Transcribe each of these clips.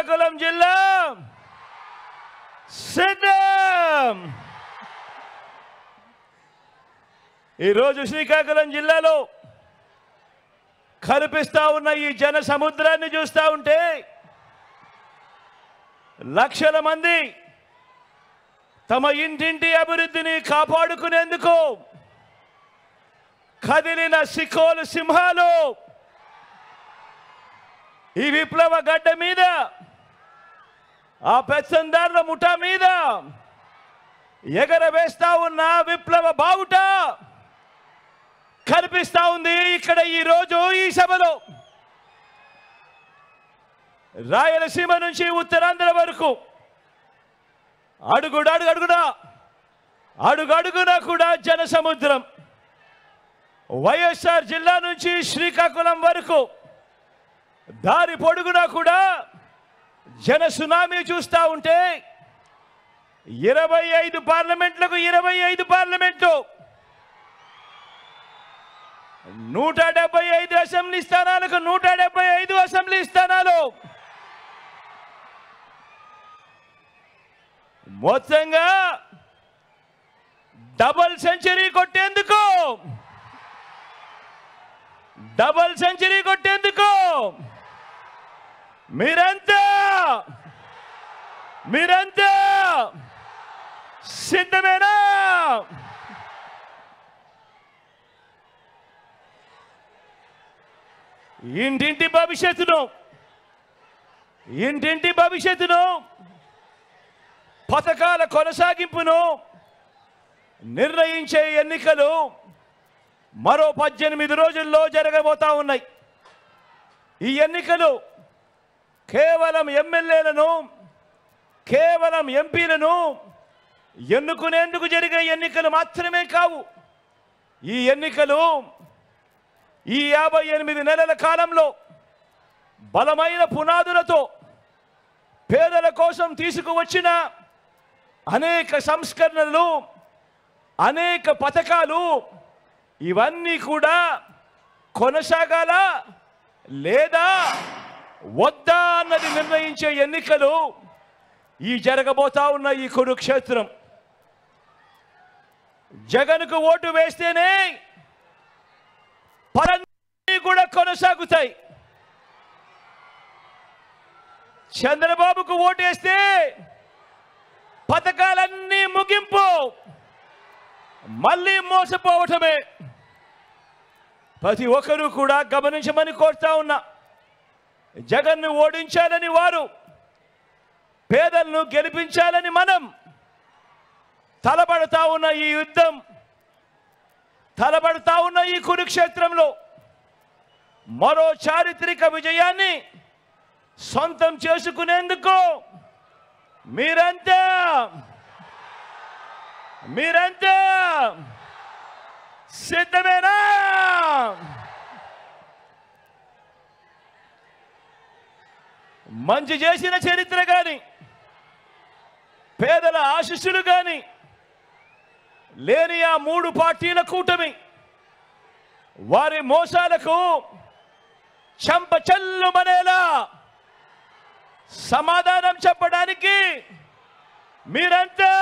శ్రీకాకుళం జిల్లా సిద్ధం. ఈరోజు శ్రీకాకుళం జిల్లాలో కనిపిస్తా ఉన్న ఈ జన సముద్రాన్ని చూస్తా ఉంటే లక్షల మంది తమ ఇంటింటి అభివృద్ధిని కాపాడుకునేందుకు కదిలిన సికోలు సింహాలు ఈ విప్లవ గడ్డ మీద ఆ పెత్తందారుల ముఠా మీద ఎగరవేస్తా ఉన్న విప్లవ బావుట కనిపిస్తా ఉంది ఇక్కడ ఈ రోజు ఈ సభలో. రాయలసీమ నుంచి ఉత్తరాంధ్ర వరకు అడుగుడు అడుగు అడుగునా అడుగడుగునా కూడా జన సముద్రం వైఎస్ఆర్ జిల్లా నుంచి శ్రీకాకుళం వరకు దారి పొడుగునా కూడా జన సునామీ చూస్తా ఉంటే ఇరవై ఐదు పార్లమెంట్లకు ఇరవై ఐదు పార్లమెంట్లు నూట డెబ్బై ఐదు అసెంబ్లీ స్థానాలకు నూట డెబ్బై ఐదు అసెంబ్లీ స్థానాలు. మొత్తంగా డబల్ సెంచరీ కొట్టేందుకు. డబల్ సెంచరీ కొట్టేందుకు. మీరంతా! మీరంతా! సిద్ధమేనా? ఇంటింటి భవిష్యత్తును ఇంటింటి భవిష్యత్తును పథకాల కొనసాగింపును నిర్ణయించే ఎన్నికలు మరో పద్దెనిమిది రోజుల్లో జరగబోతా ఉన్నాయి. ఈ ఎన్నికలు కేవలం ఎమ్మెల్యేలను కేవలం ఎంపీలను ఎన్నుకునేందుకు జరిగే ఎన్నికలు మాత్రమే కావు. ఈ ఎన్నికలు ఈ యాభై ఎనిమిది నెలల కాలంలో బలమైన పునాదులతో పేదల కోసం తీసుకువచ్చిన అనేక సంస్కరణలు అనేక పథకాలు ఇవన్నీ కూడా కొనసాగాల లేదా వద్దా అన్నది నిర్ణయించే ఎన్నికలు ఈ జరగబోతా ఉన్న ఈ కురుక్షేత్రం. జగన్కు ఓటు వేస్తేనే పనులన్నీ కూడా కొనసాగుతాయి. చంద్రబాబుకు ఓటేస్తే పథకాలన్నీ ముగింపు. మళ్ళీ మోసపోవటమే. ప్రతి ఒక్కరూ కూడా గమనించమని కోరుతా ఉన్నా. జగన్ను ఓడించాలని వారు పేదలను గెలిపించాలని మనం తలబడతా ఉన్న ఈ యుద్ధం తలబడతా ఉన్న ఈ కురుక్షేత్రంలో మరో చారిత్రక విజయాన్ని సొంతం చేసుకునేందుకు మీరంతా మీరంతా సిద్ధమేనా? మంచి చేసిన చరిత్ర కానీ పేదల ఆశిస్సులు కానీ లేని ఆ మూడు పార్టీల కూటమి వారి మోసాలకు చంప చెల్లుమనేలా సమాధానం చెప్పడానికి మీరంతా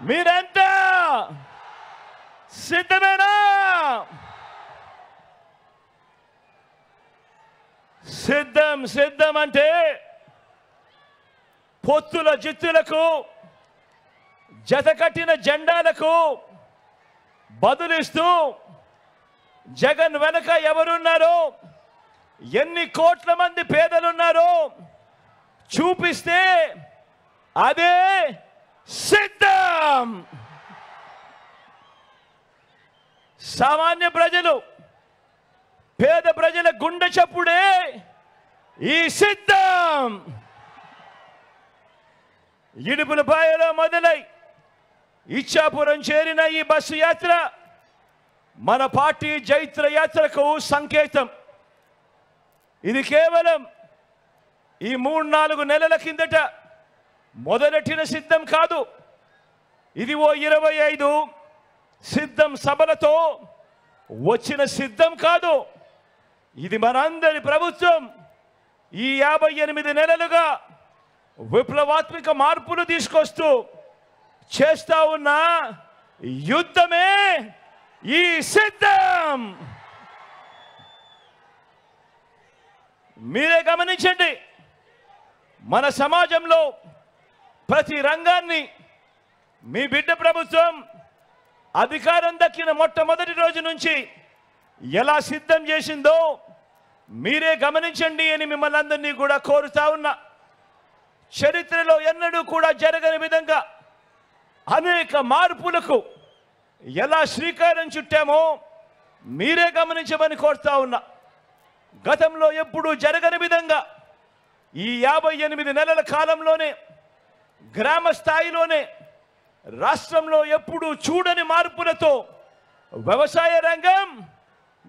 మీరంతా సిద్ధమేనా? సిద్ధం సిద్ధం అంటే పొత్తుల జిత్తులకు జతకట్టిన జెండాలకు బదులిస్తూ జగన్ వెనక ఎవరున్నారో ఎన్ని కోట్ల మంది పేదలున్నారో చూపిస్తే అదే సిద్ధం. సామాన్య ప్రజలు పేద ప్రజల గుండె చప్పుడే ఈ సిద్ధం. ఇడుపులపాయలో మొదలై ఇచ్చాపురం చేరిన ఈ బస్సు యాత్ర మన పార్టీ జైత్ర యాత్రకు సంకేతం. ఇది కేవలం ఈ మూడు నాలుగు నెలల కిందట మొదలెట్టిన సిద్ధం కాదు. ఇది ఓ ఇరవై ఐదు సిద్ధం సభలతో వచ్చిన సిద్ధం కాదు. ఇది మనందరి ప్రభుత్వం. ఈ యాభై ఎనిమిది నెలలుగా విప్లవాత్మక మార్పులు తీసుకొస్తూ చేస్తా ఉన్న యుద్ధమే ఈ సిద్ధం. మీరే గమనించండి మన సమాజంలో ప్రతి రంగాన్ని మీ బిడ్డ ప్రభుత్వం అధికారం దక్కిన మొట్టమొదటి రోజు నుంచి ఎలా సిద్ధం చేసిందో మీరే గమనించండి అని మిమ్మల్ని అందరినీ కూడా కోరుతా ఉన్నా. చరిత్రలో ఎన్నడూ కూడా జరగని విధంగా అనేక మార్పులకు ఎలా శ్రీకారం చుట్టామో మీరే గమనించమని కోరుతా ఉన్నా. గతంలో ఎప్పుడూ జరగని విధంగా ఈ యాభై ఎనిమిది నెలల కాలంలోనే గ్రామ స్థాయిలోనే రాష్ట్రంలో ఎప్పుడూ చూడని మార్పులతో వ్యవసాయ రంగం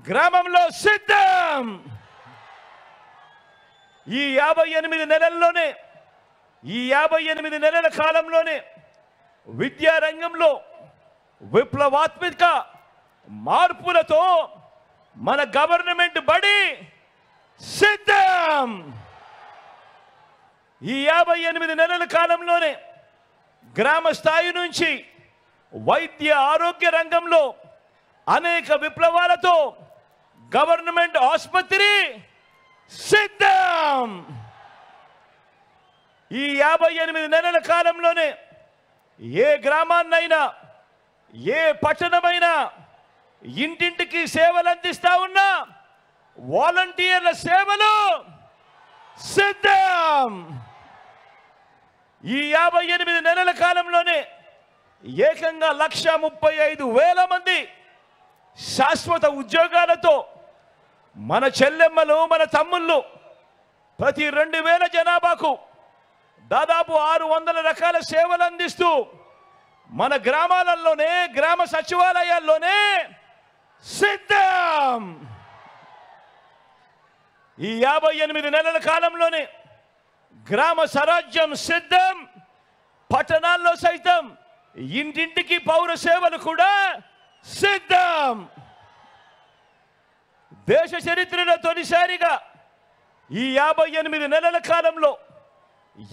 గ్రామంలో సిద్ధం! ఈ యాభై ఎనిమిది నెలల్లోనే ఈ యాభై ఎనిమిది నెలల కాలంలోనే విద్యారంగంలో విప్లవాత్మిక విప్లవాత్మక మార్పులతో మన గవర్నమెంట్ బడి సిద్ధం. ఈ యాభై ఎనిమిది నెలల కాలంలోనే గ్రామ స్థాయి నుంచి వైద్య ఆరోగ్య రంగంలో అనేక విప్లవాలతో గవర్నమెంట్ ఆసుపత్రి సిద్ధం ఈ యాభై ఎనిమిది నెలల కాలంలోనే ఏ గ్రామాన్నైనా ఏ పట్టణమైనా ఇంటింటికి సేవలు అందిస్తా ఉన్నా వాలంటీర్ల సేవలు సిద్ధం ఈ యాభై ఎనిమిది నెలల కాలంలోనే ఏకంగా లక్ష ముప్పై ఐదు వేల మంది శాశ్వత ఉద్యోగాలతో మన చెల్లెమ్మలు మన తమ్ముళ్ళు ప్రతి రెండు వేల జనాభాకు దాదాపు ఆరు వందల రకాల సేవలు అందిస్తూ మన గ్రామాలలోనే గ్రామ సచివాలయాల్లోనే సిద్ధం. ఈ యాభై ఎనిమిది నెలల కాలంలోనే గ్రామ స్వరాజ్యం సిద్ధం. పట్టణాల్లో సైతం ఇంటింటికి పౌర సేవలు కూడా సిద్ధం. దేశ చరిత్రలో తొలిసారిగా ఈ యాభై ఎనిమిది నెలల కాలంలో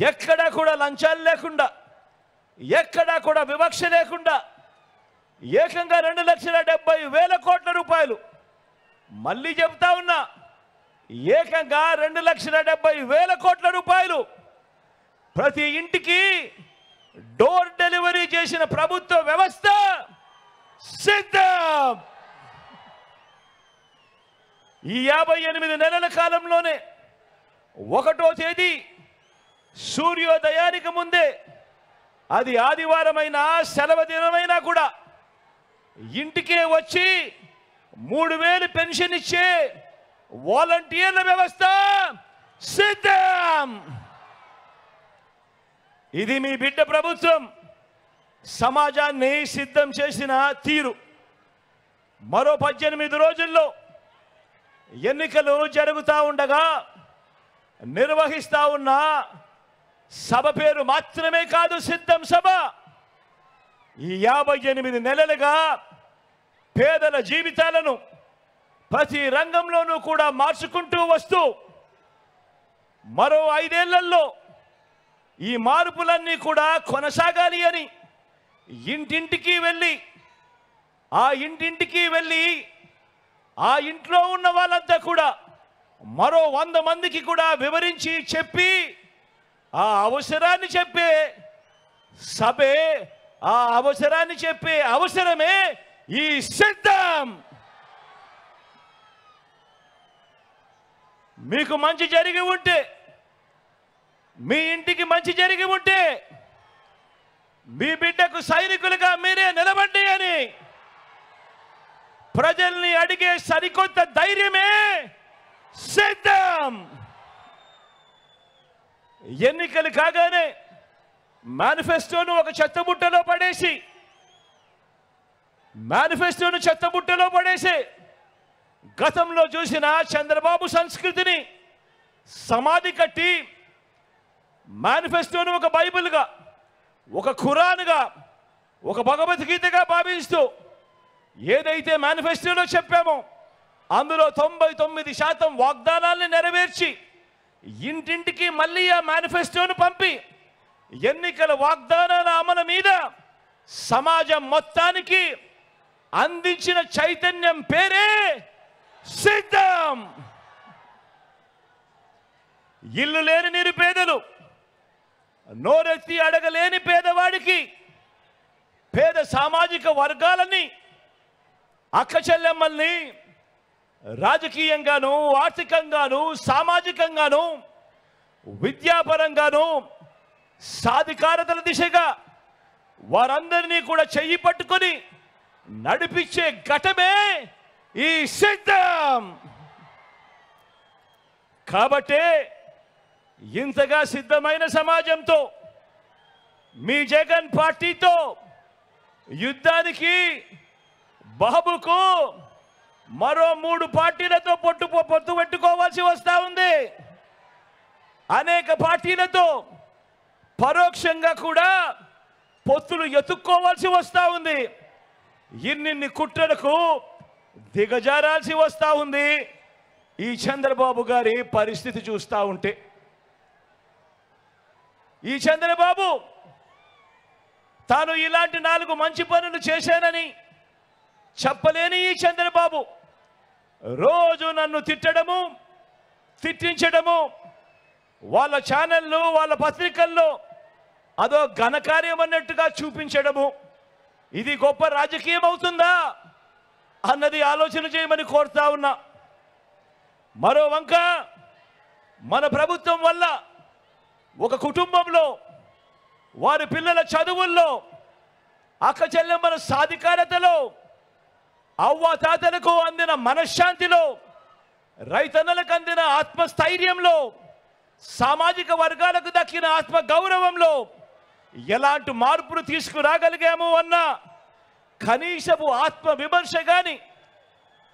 ఎక్కడా కూడా లంచాలు లేకుండా ఎక్కడా కూడా వివక్ష లేకుండా ఏకంగా రెండు లక్షల డెబ్బై వేల కోట్ల రూపాయలు మళ్ళీ చెప్తా ఉన్నా ఏకంగా రెండు లక్షల డెబ్బై వేల కోట్ల రూపాయలు ప్రతి ఇంటికి డోర్ డెలివరీ చేసిన ప్రభుత్వ వ్యవస్థ సిద్ధం. ఈ యాభై ఎనిమిది నెలల కాలంలోనే ఒకటో తేదీ సూర్యోదయానికి ముందే అది ఆదివారమైనా సెలవు దినమైనా కూడా ఇంటికే వచ్చి మూడు వేలు పెన్షన్ ఇచ్చే వాలంటీర్ల వ్యవస్థ సిద్ధం. ఇది మీ బిడ్డ ప్రభుత్వం సమాజాన్ని సిద్ధం చేసిన తీరు. మరో పద్దెనిమిది రోజుల్లో ఎన్నికలు జరుగుతూ ఉండగా నిర్వహిస్తా ఉన్న సభ పేరు మాత్రమే కాదు సిద్ధం సభ. ఈ యాభై ఎనిమిది నెలలుగా పేదల జీవితాలను ప్రతి రంగంలోనూ కూడా మార్చుకుంటూ వస్తూ మరో ఐదేళ్ళలో ఈ మార్పులన్నీ కూడా కొనసాగాలి అని ఇంటింటికి వెళ్ళి ఆ ఇంటింటికి వెళ్ళి ఆ ఇంట్లో ఉన్న వాళ్ళంతా కూడా మరో వంద మందికి కూడా వివరించి చెప్పి ఆ అవసరాన్ని చెప్పే సభే ఆ అవసరాన్ని చెప్పే అవసరమే ఈ సిద్ధం. మీకు మంచి జరిగి ఉంటే మీ ఇంటికి మంచి జరిగి ఉంటే మీ బిడ్డకు సైనికులుగా మీరే నిలబండి అని ప్రజల్ని అడిగే సరికొత్త ధైర్యమే సిద్ధం. ఎన్నికలు కాగానే మేనిఫెస్టోను ఒక చెత్తబుట్టలో పడేసి మేనిఫెస్టోను చెత్తబుట్టలో పడేసి గతంలో చూసిన చంద్రబాబు సంస్కృతిని సమాధి కట్టి మేనిఫెస్టోను ఒక బైబిల్గా ఒక ఖురాన్గా ఒక భగవద్గీతగా భావిస్తూ ఏదైతే మేనిఫెస్టోలో చెప్పామో అందులో తొంభై తొమ్మిది శాతం వాగ్దానాల్ని నెరవేర్చి ఇంటింటికి మళ్ళీ ఆ మేనిఫెస్టోను పంపి ఎన్నికల వాగ్దానాల అమలు మీద సమాజం మొత్తానికి అందించిన చైతన్యం పేరే సిద్ధం. ఇల్లు లేని నిరుపేదలు నోరెత్తి అడగలేని పేదవాడికి పేద సామాజిక వర్గాలని అక్క చెల్లెమ్మల్ని రాజకీయంగాను ఆర్థికంగాను సామాజికంగాను విద్యాపరంగాను సాధికారతల దిశగా వారందరినీ కూడా చెయ్యి పట్టుకొని నడిపించే ఘటమే ఈ సిద్ధం. కాబట్టే ఇంతగా సిద్ధమైన సమాజంతో మీ జగన్ పార్టీతో యుద్ధానికి బాబుకు మరో మూడు పార్టీలతో పొట్టు పొత్తు పెట్టుకోవాల్సి వస్తా ఉంది. అనేక పార్టీలతో పరోక్షంగా కూడా పొత్తులు ఎత్తుక్కోవాల్సి వస్తా ఉంది. ఇన్నిన్ని కుట్రలకు దిగజారాల్సి వస్తా ఉంది. ఈ చంద్రబాబు గారి పరిస్థితి చూస్తా ఉంటే. ఈ చంద్రబాబు తాను ఇలాంటి నాలుగు మంచి పనులు చేశానని చెప్పలేని ఈ చంద్రబాబు. రోజు నన్ను తిట్టడము తిట్టించడము వాళ్ళ ఛానళ్ళు వాళ్ళ పత్రికల్లో అదో ఘనకార్యం అన్నట్టుగా చూపించడము. ఇది గొప్ప రాజకీయం అవుతుందా అన్నది ఆలోచన చేయమని కోరుతా ఉన్నా. మరో వంక మన ప్రభుత్వం వల్ల ఒక కుటుంబంలో వారి పిల్లల చదువుల్లో అక్క చెల్లెమ్మల సాధికారతలో అవ్వ తాతలకు అందిన మనశ్శాంతిలో రైతన్నలకు అందిన ఆత్మస్థైర్యంలో సామాజిక వర్గాలకు దక్కిన ఆత్మ గౌరవంలో ఎలాంటి మార్పులు తీసుకురాగలిగాము అన్న కనీసపు ఆత్మ విమర్శ కానీ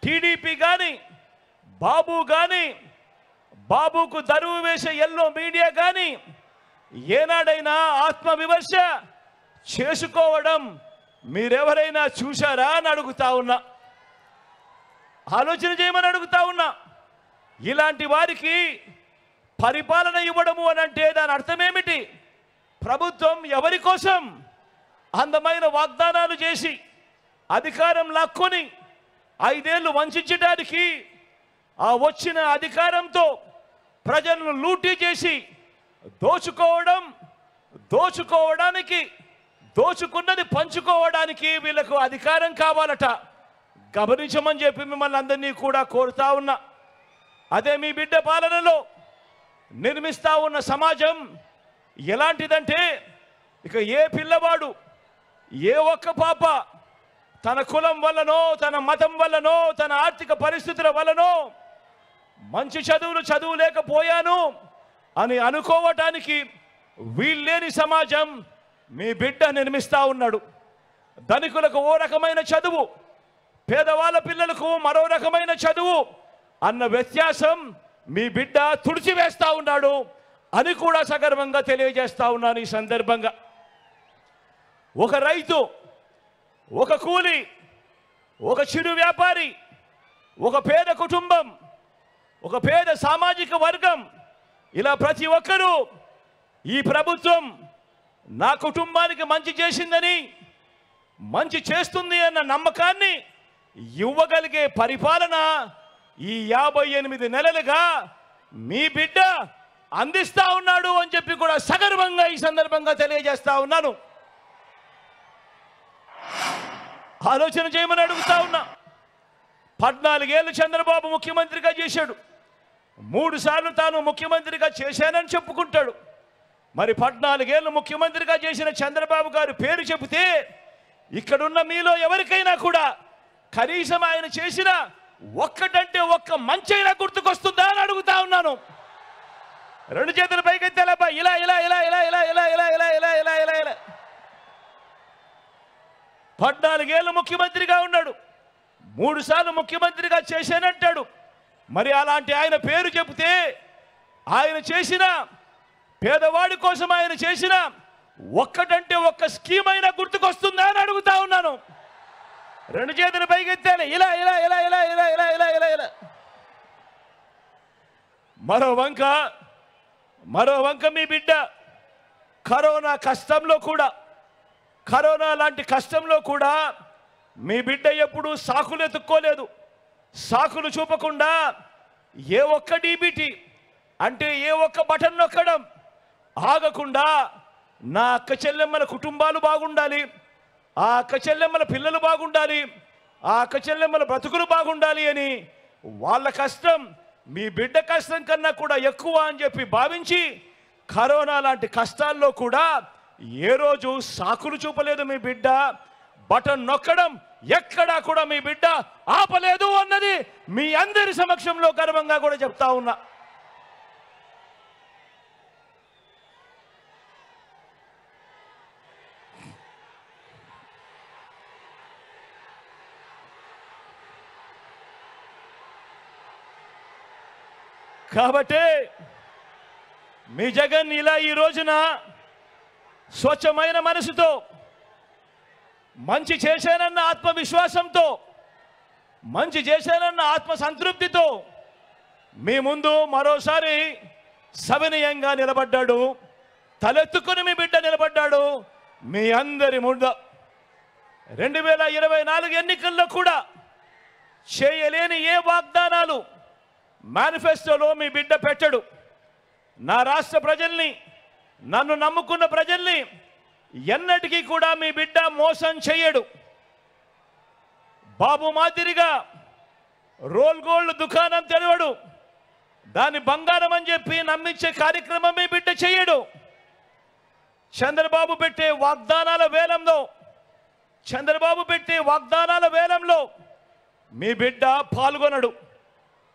టీడీపీ కానీ బాబు కానీ బాబుకు దరువు వేసే ఎల్లో మీడియా కానీ ఏనాడైనా ఆత్మ విమర్శ చేసుకోవడం మీరెవరైనా చూశారా అని అడుగుతా ఉన్నా. ఆలోచన చేయమని అడుగుతా ఉన్నా. ఇలాంటి వారికి పరిపాలన ఇవ్వడము అని అంటే దాని అర్థమేమిటి? ప్రభుత్వం ఎవరి కోసం అందమైన వాగ్దానాలు చేసి అధికారం లాక్కొని ఐదేళ్ళు వంచడానికి ఆ వచ్చిన అధికారంతో ప్రజలను లూటీ చేసి దోచుకోవడం దోచుకోవడానికి దోచుకున్నది పంచుకోవడానికి వీళ్ళకు అధికారం కావాలట. గమనించమని చెప్పి మిమ్మల్ని అందరినీ కూడా కోరుతా ఉన్నా. అదే మీ బిడ్డ పాలనలో నిర్మిస్తా ఉన్న సమాజం ఎలాంటిదంటే ఇక ఏ పిల్లవాడు ఏ ఒక్క పాప తన కులం వల్లనో తన మతం వల్లనో తన ఆర్థిక పరిస్థితుల వల్లనో మంచి చదువులు చదువులేకపోయాను అని అనుకోవటానికి వీల్లేని సమాజం మీ బిడ్డ నిర్మిస్తా ఉన్నాడు. ధనికులకు ఓ రకమైన చదువు పేదవాళ్ళ పిల్లలకు మరో రకమైన చదువు అన్న వ్యత్యాసం మీ బిడ్డ తుడిచివేస్తా ఉన్నాడు అని కూడా సగర్వంగా తెలియజేస్తా ఉన్నాను ఈ సందర్భంగా. ఒక రైతు ఒక కూలి ఒక చిరు వ్యాపారి ఒక పేద కుటుంబం ఒక పేద సామాజిక వర్గం ఇలా ప్రతి ఒక్కరూ ఈ ప్రభుత్వం నా కుటుంబానికి మంచి చేసిందని మంచి చేస్తుంది అన్న నమ్మకాన్ని ఇవ్వగలిగే పరిపాలన ఈ యాభై ఎనిమిది నెలలుగా మీ బిడ్డ అందిస్తా ఉన్నాడు అని చెప్పి కూడా సగర్వంగా ఈ సందర్భంగా తెలియజేస్తా ఉన్నాను. ఆలోచన చేయమని అడుగుతా ఉన్నా. పద్నాలుగేళ్ళు చంద్రబాబు ముఖ్యమంత్రిగా చేశాడు. మూడు సార్లు తాను ముఖ్యమంత్రిగా చేశానని చెప్పుకుంటాడు. మరి పద్నాలుగేళ్ళు ముఖ్యమంత్రిగా చేసిన చంద్రబాబు గారు పేరు చెబితే ఇక్కడున్న మీలో ఎవరికైనా కూడా కనీసం ఆయన చేసిన ఒక్కటంటే ఒక్క మంచైనా గుర్తుకొస్తుందా అని అడుగుతా ఉన్నాను రెండు చేతుల పైకెత్తేలాపా ఇలా ఇలా ఇలా ఇలా ఇలా ఇలా ఇలా ఇలా ఇలా ఇలా ఇలా ఇలా పద్నాలుగేళ్ళు ముఖ్యమంత్రిగా ఉన్నాడు మూడుసార్లు ముఖ్యమంత్రిగా చేశానంటాడు మరి అలాంటి ఆయన పేరు చెబితే ఆయన చేసిన పేదవాడి కోసం ఆయన చేసిన ఒక్కటంటే ఒక్క స్కీమ్ అయినా గుర్తుకొస్తుందా అని అడుగుతా ఉన్నాను. రెండు చేతులు పైకెత్తాలి ఇలా ఇలా ఇలా ఇలా ఇలా ఇలా ఇలా ఇలా ఇలా. మరో వంక మరో వంక మీ బిడ్డ. కరోనా కష్టంలో కూడా కరోనా లాంటి కష్టంలో కూడా మీ బిడ్డ ఎప్పుడూ సాకులు ఎత్తుక్కోలేదు. సాకులు చూపకుండా ఏ ఒక్క డీబీటీ అంటే ఏ ఒక్క బటన్ నొక్కడం ఆగకుండా నా అక్క చెల్లెమ్మల కుటుంబాలు బాగుండాలి ఆ అక్క చెల్లెమ్మల పిల్లలు బాగుండాలి ఆ అక్క చెల్లెమ్మల బ్రతుకులు బాగుండాలి అని వాళ్ళ కష్టం మీ బిడ్డ కష్టం కన్నా కూడా ఎక్కువ అని చెప్పి భావించి కరోనా లాంటి కష్టాల్లో కూడా ఏ రోజు సాకులు చూపలేదు మీ బిడ్డ బటన్ నొక్కడం ఎక్కడా కూడా మీ బిడ్డ ఆపలేదు అన్నది మీ అందరి సమక్షంలో గర్వంగా కూడా చెప్తా ఉన్నా. కాబట్టి మీ జగన్ ఇలా ఈ రోజున స్వచ్ఛమైన మనసుతో మంచి చేశానన్న ఆత్మవిశ్వాసంతో మంచి చేశానన్న ఆత్మ సంతృప్తితో మీ ముందు మరోసారి సవినయంగా నిలబడ్డాడు తలెత్తుకుని మీ బిడ్డ నిలబడ్డాడు మీ అందరి ముందు. రెండు వేల ఇరవై నాలుగు ఎన్నికల్లో కూడా చేయలేని ఏ వాగ్దానాలు మేనిఫెస్టోలో మీ బిడ్డ పెట్టడు. నా రాష్ట్ర ప్రజల్ని నన్ను నమ్ముకున్న ప్రజల్ని ఎన్నటికీ కూడా మీ బిడ్డ మోసం చేయడు బాబు మాదిరిగా రోల్ గోల్డ్ దుకాణం తెరవడు. దాని బంగారం అని చెప్పి నమ్మించే కార్యక్రమం మీ బిడ్డ చేయడు చంద్రబాబు పెట్టే వాగ్దానాల వేలంలో చంద్రబాబు పెట్టే వాగ్దానాల వేలంలో మీ బిడ్డ పాల్గొనడు.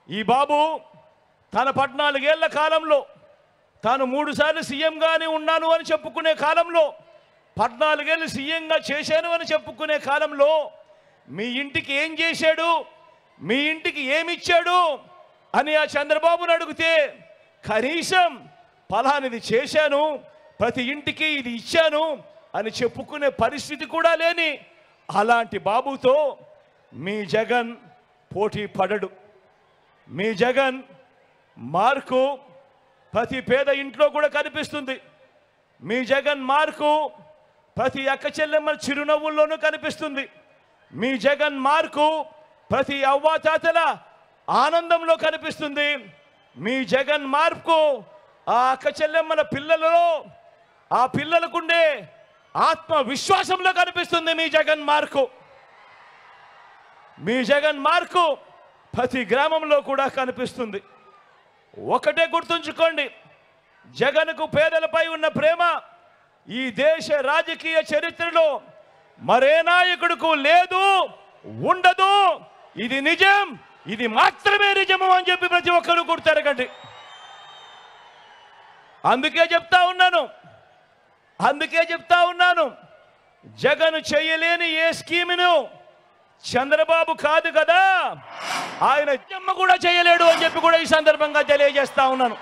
ఈ బాబు తన పద్నాలుగేళ్ళ కాలంలో తాను మూడుసార్లు సీఎంగానే ఉన్నాను అని చెప్పుకునే కాలంలో పద్నాలుగేళ్ళు సీఎంగా చేశాను అని చెప్పుకునే కాలంలో మీ ఇంటికి ఏం చేశాడు? మీ ఇంటికి ఏమిచ్చాడు? అని ఆ చంద్రబాబును అడిగితే కనీసం ఫలానిది చేశాను ప్రతి ఇంటికి ఇది ఇచ్చాను అని చెప్పుకునే పరిస్థితి కూడా లేని అలాంటి బాబుతో మీ జగన్ పోటీ పడడు. మీ జగన్ మార్కు ప్రతి పేద ఇంట్లో కూడా కనిపిస్తుంది. మీ జగన్ మార్కు ప్రతి అక్క చెల్లెమ్మల చిరునవ్వుల్లోనూ కనిపిస్తుంది. మీ జగన్ మార్కు ప్రతి అవ్వాతాతల ఆనందంలో కనిపిస్తుంది. మీ జగన్ మార్పు ఆ అక్క చెల్లెమ్మల పిల్లలలో ఆ పిల్లలకుండే ఆత్మవిశ్వాసంలో కనిపిస్తుంది మీ జగన్ మార్కు. మీ జగన్ మార్కు ప్రతి గ్రామంలో కూడా కనిపిస్తుంది. ఒకటే గుర్తుంచుకోండి జగన్కు పేదలపై ఉన్న ప్రేమ ఈ దేశ రాజకీయ చరిత్రలో మరే నాయకుడుకు లేదు ఉండదు. ఇది నిజం ఇది మాత్రమే నిజము అని చెప్పి ప్రతి ఒక్కరూ గుర్తెరగండి అందుకే చెప్తా ఉన్నాను అందుకే చెప్తా ఉన్నాను జగన్ చేయలేని ఏ స్కీమును చంద్రబాబు కాదు కదా. ఆయన జమ్మ కూడా చేయలేడు అని చెప్పి కూడా ఈ సందర్భంగా తెలియజేస్తా ఉన్నాను.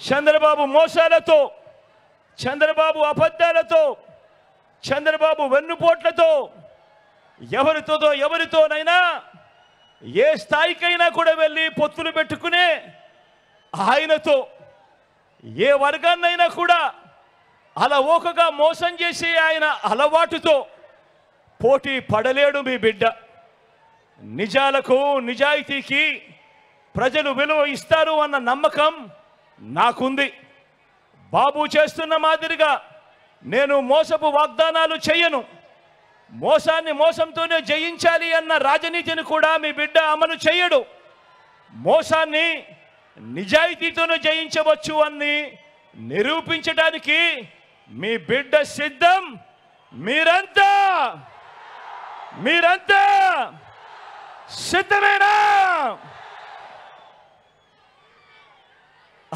చంద్రబాబు మోసాలతో చంద్రబాబు అబద్ధాలతో చంద్రబాబు వెన్నుపోట్లతో ఎవరితోదో ఎవరితోనైనా ఏ స్థాయికైనా కూడా వెళ్ళి పొత్తులు పెట్టుకునే ఆయనతో ఏ వర్గాన్నైనా కూడా అలా ఓకగా మోసం చేసే ఆయన అలవాటుతో పోటీ పడలేడు మీ బిడ్డ. నిజాలకు నిజాయితీకి ప్రజలు విలువ ఇస్తారు అన్న నమ్మకం నాకుంది. బాబు చేస్తున్న మాదిరిగా నేను మోసపు వాగ్దానాలు చేయను. మోసాన్ని మోసంతోనే జయించాలి అన్న రాజనీతిని కూడా మీ బిడ్డ అమలు చేయడు. మోసాన్ని నిజాయితీతోనే జయించవచ్చు అని నిరూపించడానికి మీ బిడ్డ సిద్ధం. మీరంతా మీరంతా సిద్ధమేనా?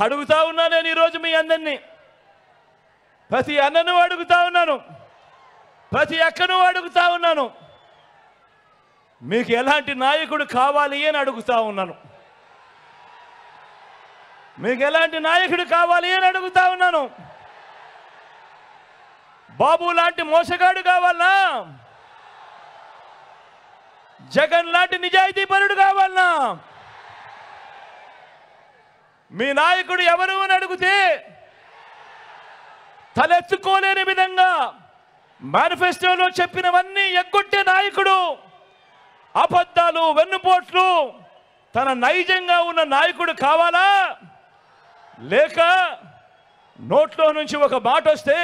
అడుగుతా ఉన్నా నేను ఈరోజు మీ అందరినీ. ప్రతి అన్నను అడుగుతా ఉన్నాను. ప్రతి అక్కను అడుగుతా ఉన్నాను. మీకు ఎలాంటి నాయకుడు కావాలి అని అడుగుతా ఉన్నాను. మీకు ఎలాంటి నాయకుడు కావాలి అని అడుగుతా ఉన్నాను. బాబు లాంటి మోసగాడు కావాలా? జగన్ లాంటి నిజాయితీ పరుడు కావాలన్నా మీ నాయకుడు ఎవరు అని అడిగితే తలెత్తుకోలేని విధంగా మేనిఫెస్టోలో చెప్పినవన్నీ ఎగ్గొట్టే నాయకుడు అబద్ధాలు వెన్నుపోట్లు తన నైజంగా ఉన్న నాయకుడు కావాలా? లేక నోట్లో నుంచి ఒక మాట వస్తే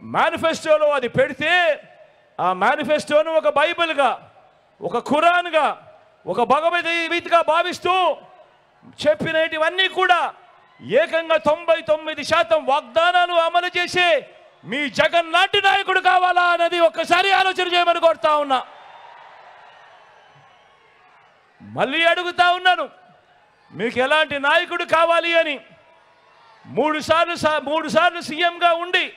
మేనిఫెస్టోలో అది పెడితే ఆ మేనిఫెస్టోను ఒక బైబిల్గా ఒక ఖురాన్గా ఒక భగవద్గీతగా భావిస్తూ చెప్పినటివన్నీ కూడా ఏకంగా తొంభై తొమ్మిది శాతం వాగ్దానాలు అమలు చేసే మీ జగన్ లాంటి నాయకుడు కావాలా అన్నది ఒక్కసారి ఆలోచన చేయమని కోరుతా ఉన్నా. మళ్ళీ అడుగుతా ఉన్నాను మీకు ఎలాంటి నాయకుడు కావాలి అని. మూడు సార్లు సా- మూడు సార్లు సీఎంగా ఉండి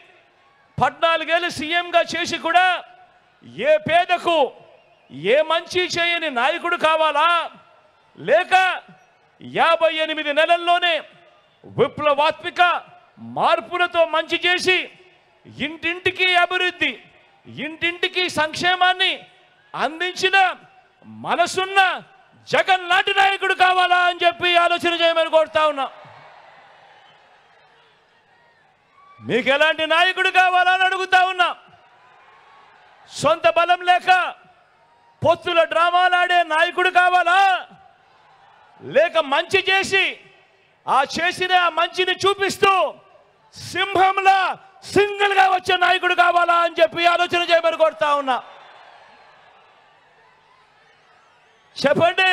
పద్నాలుగేళ్ళు సీఎంగా చేసి కూడా ఏ పేదకు ఏ మంచి చేయని నాయకుడు కావాలా? లేక యాభై ఎనిమిది నెలల్లోనే విప్లవాత్మిక మార్పులతో మంచి చేసి ఇంటింటికి అభివృద్ధి ఇంటింటికి సంక్షేమాన్ని అందించిన మనసున్న జగన్ లాంటి నాయకుడు కావాలా అని చెప్పి ఆలోచన చేయమని కోరుతా ఉన్నా. మీకు ఎలాంటి నాయకుడు కావాలా అని అడుగుతా ఉన్నా. సొంత బలం లేక పొత్తుల డ్రామాలాడే నాయకుడు కావాలా? లేక మంచి చేసి ఆ చేసిన ఆ మంచిని చూపిస్తూ సింహంలా సింగిల్గా వచ్చే నాయకుడు కావాలా అని చెప్పి ఆలోచన చేయమని కోరుతా ఉన్నా. చెప్పండి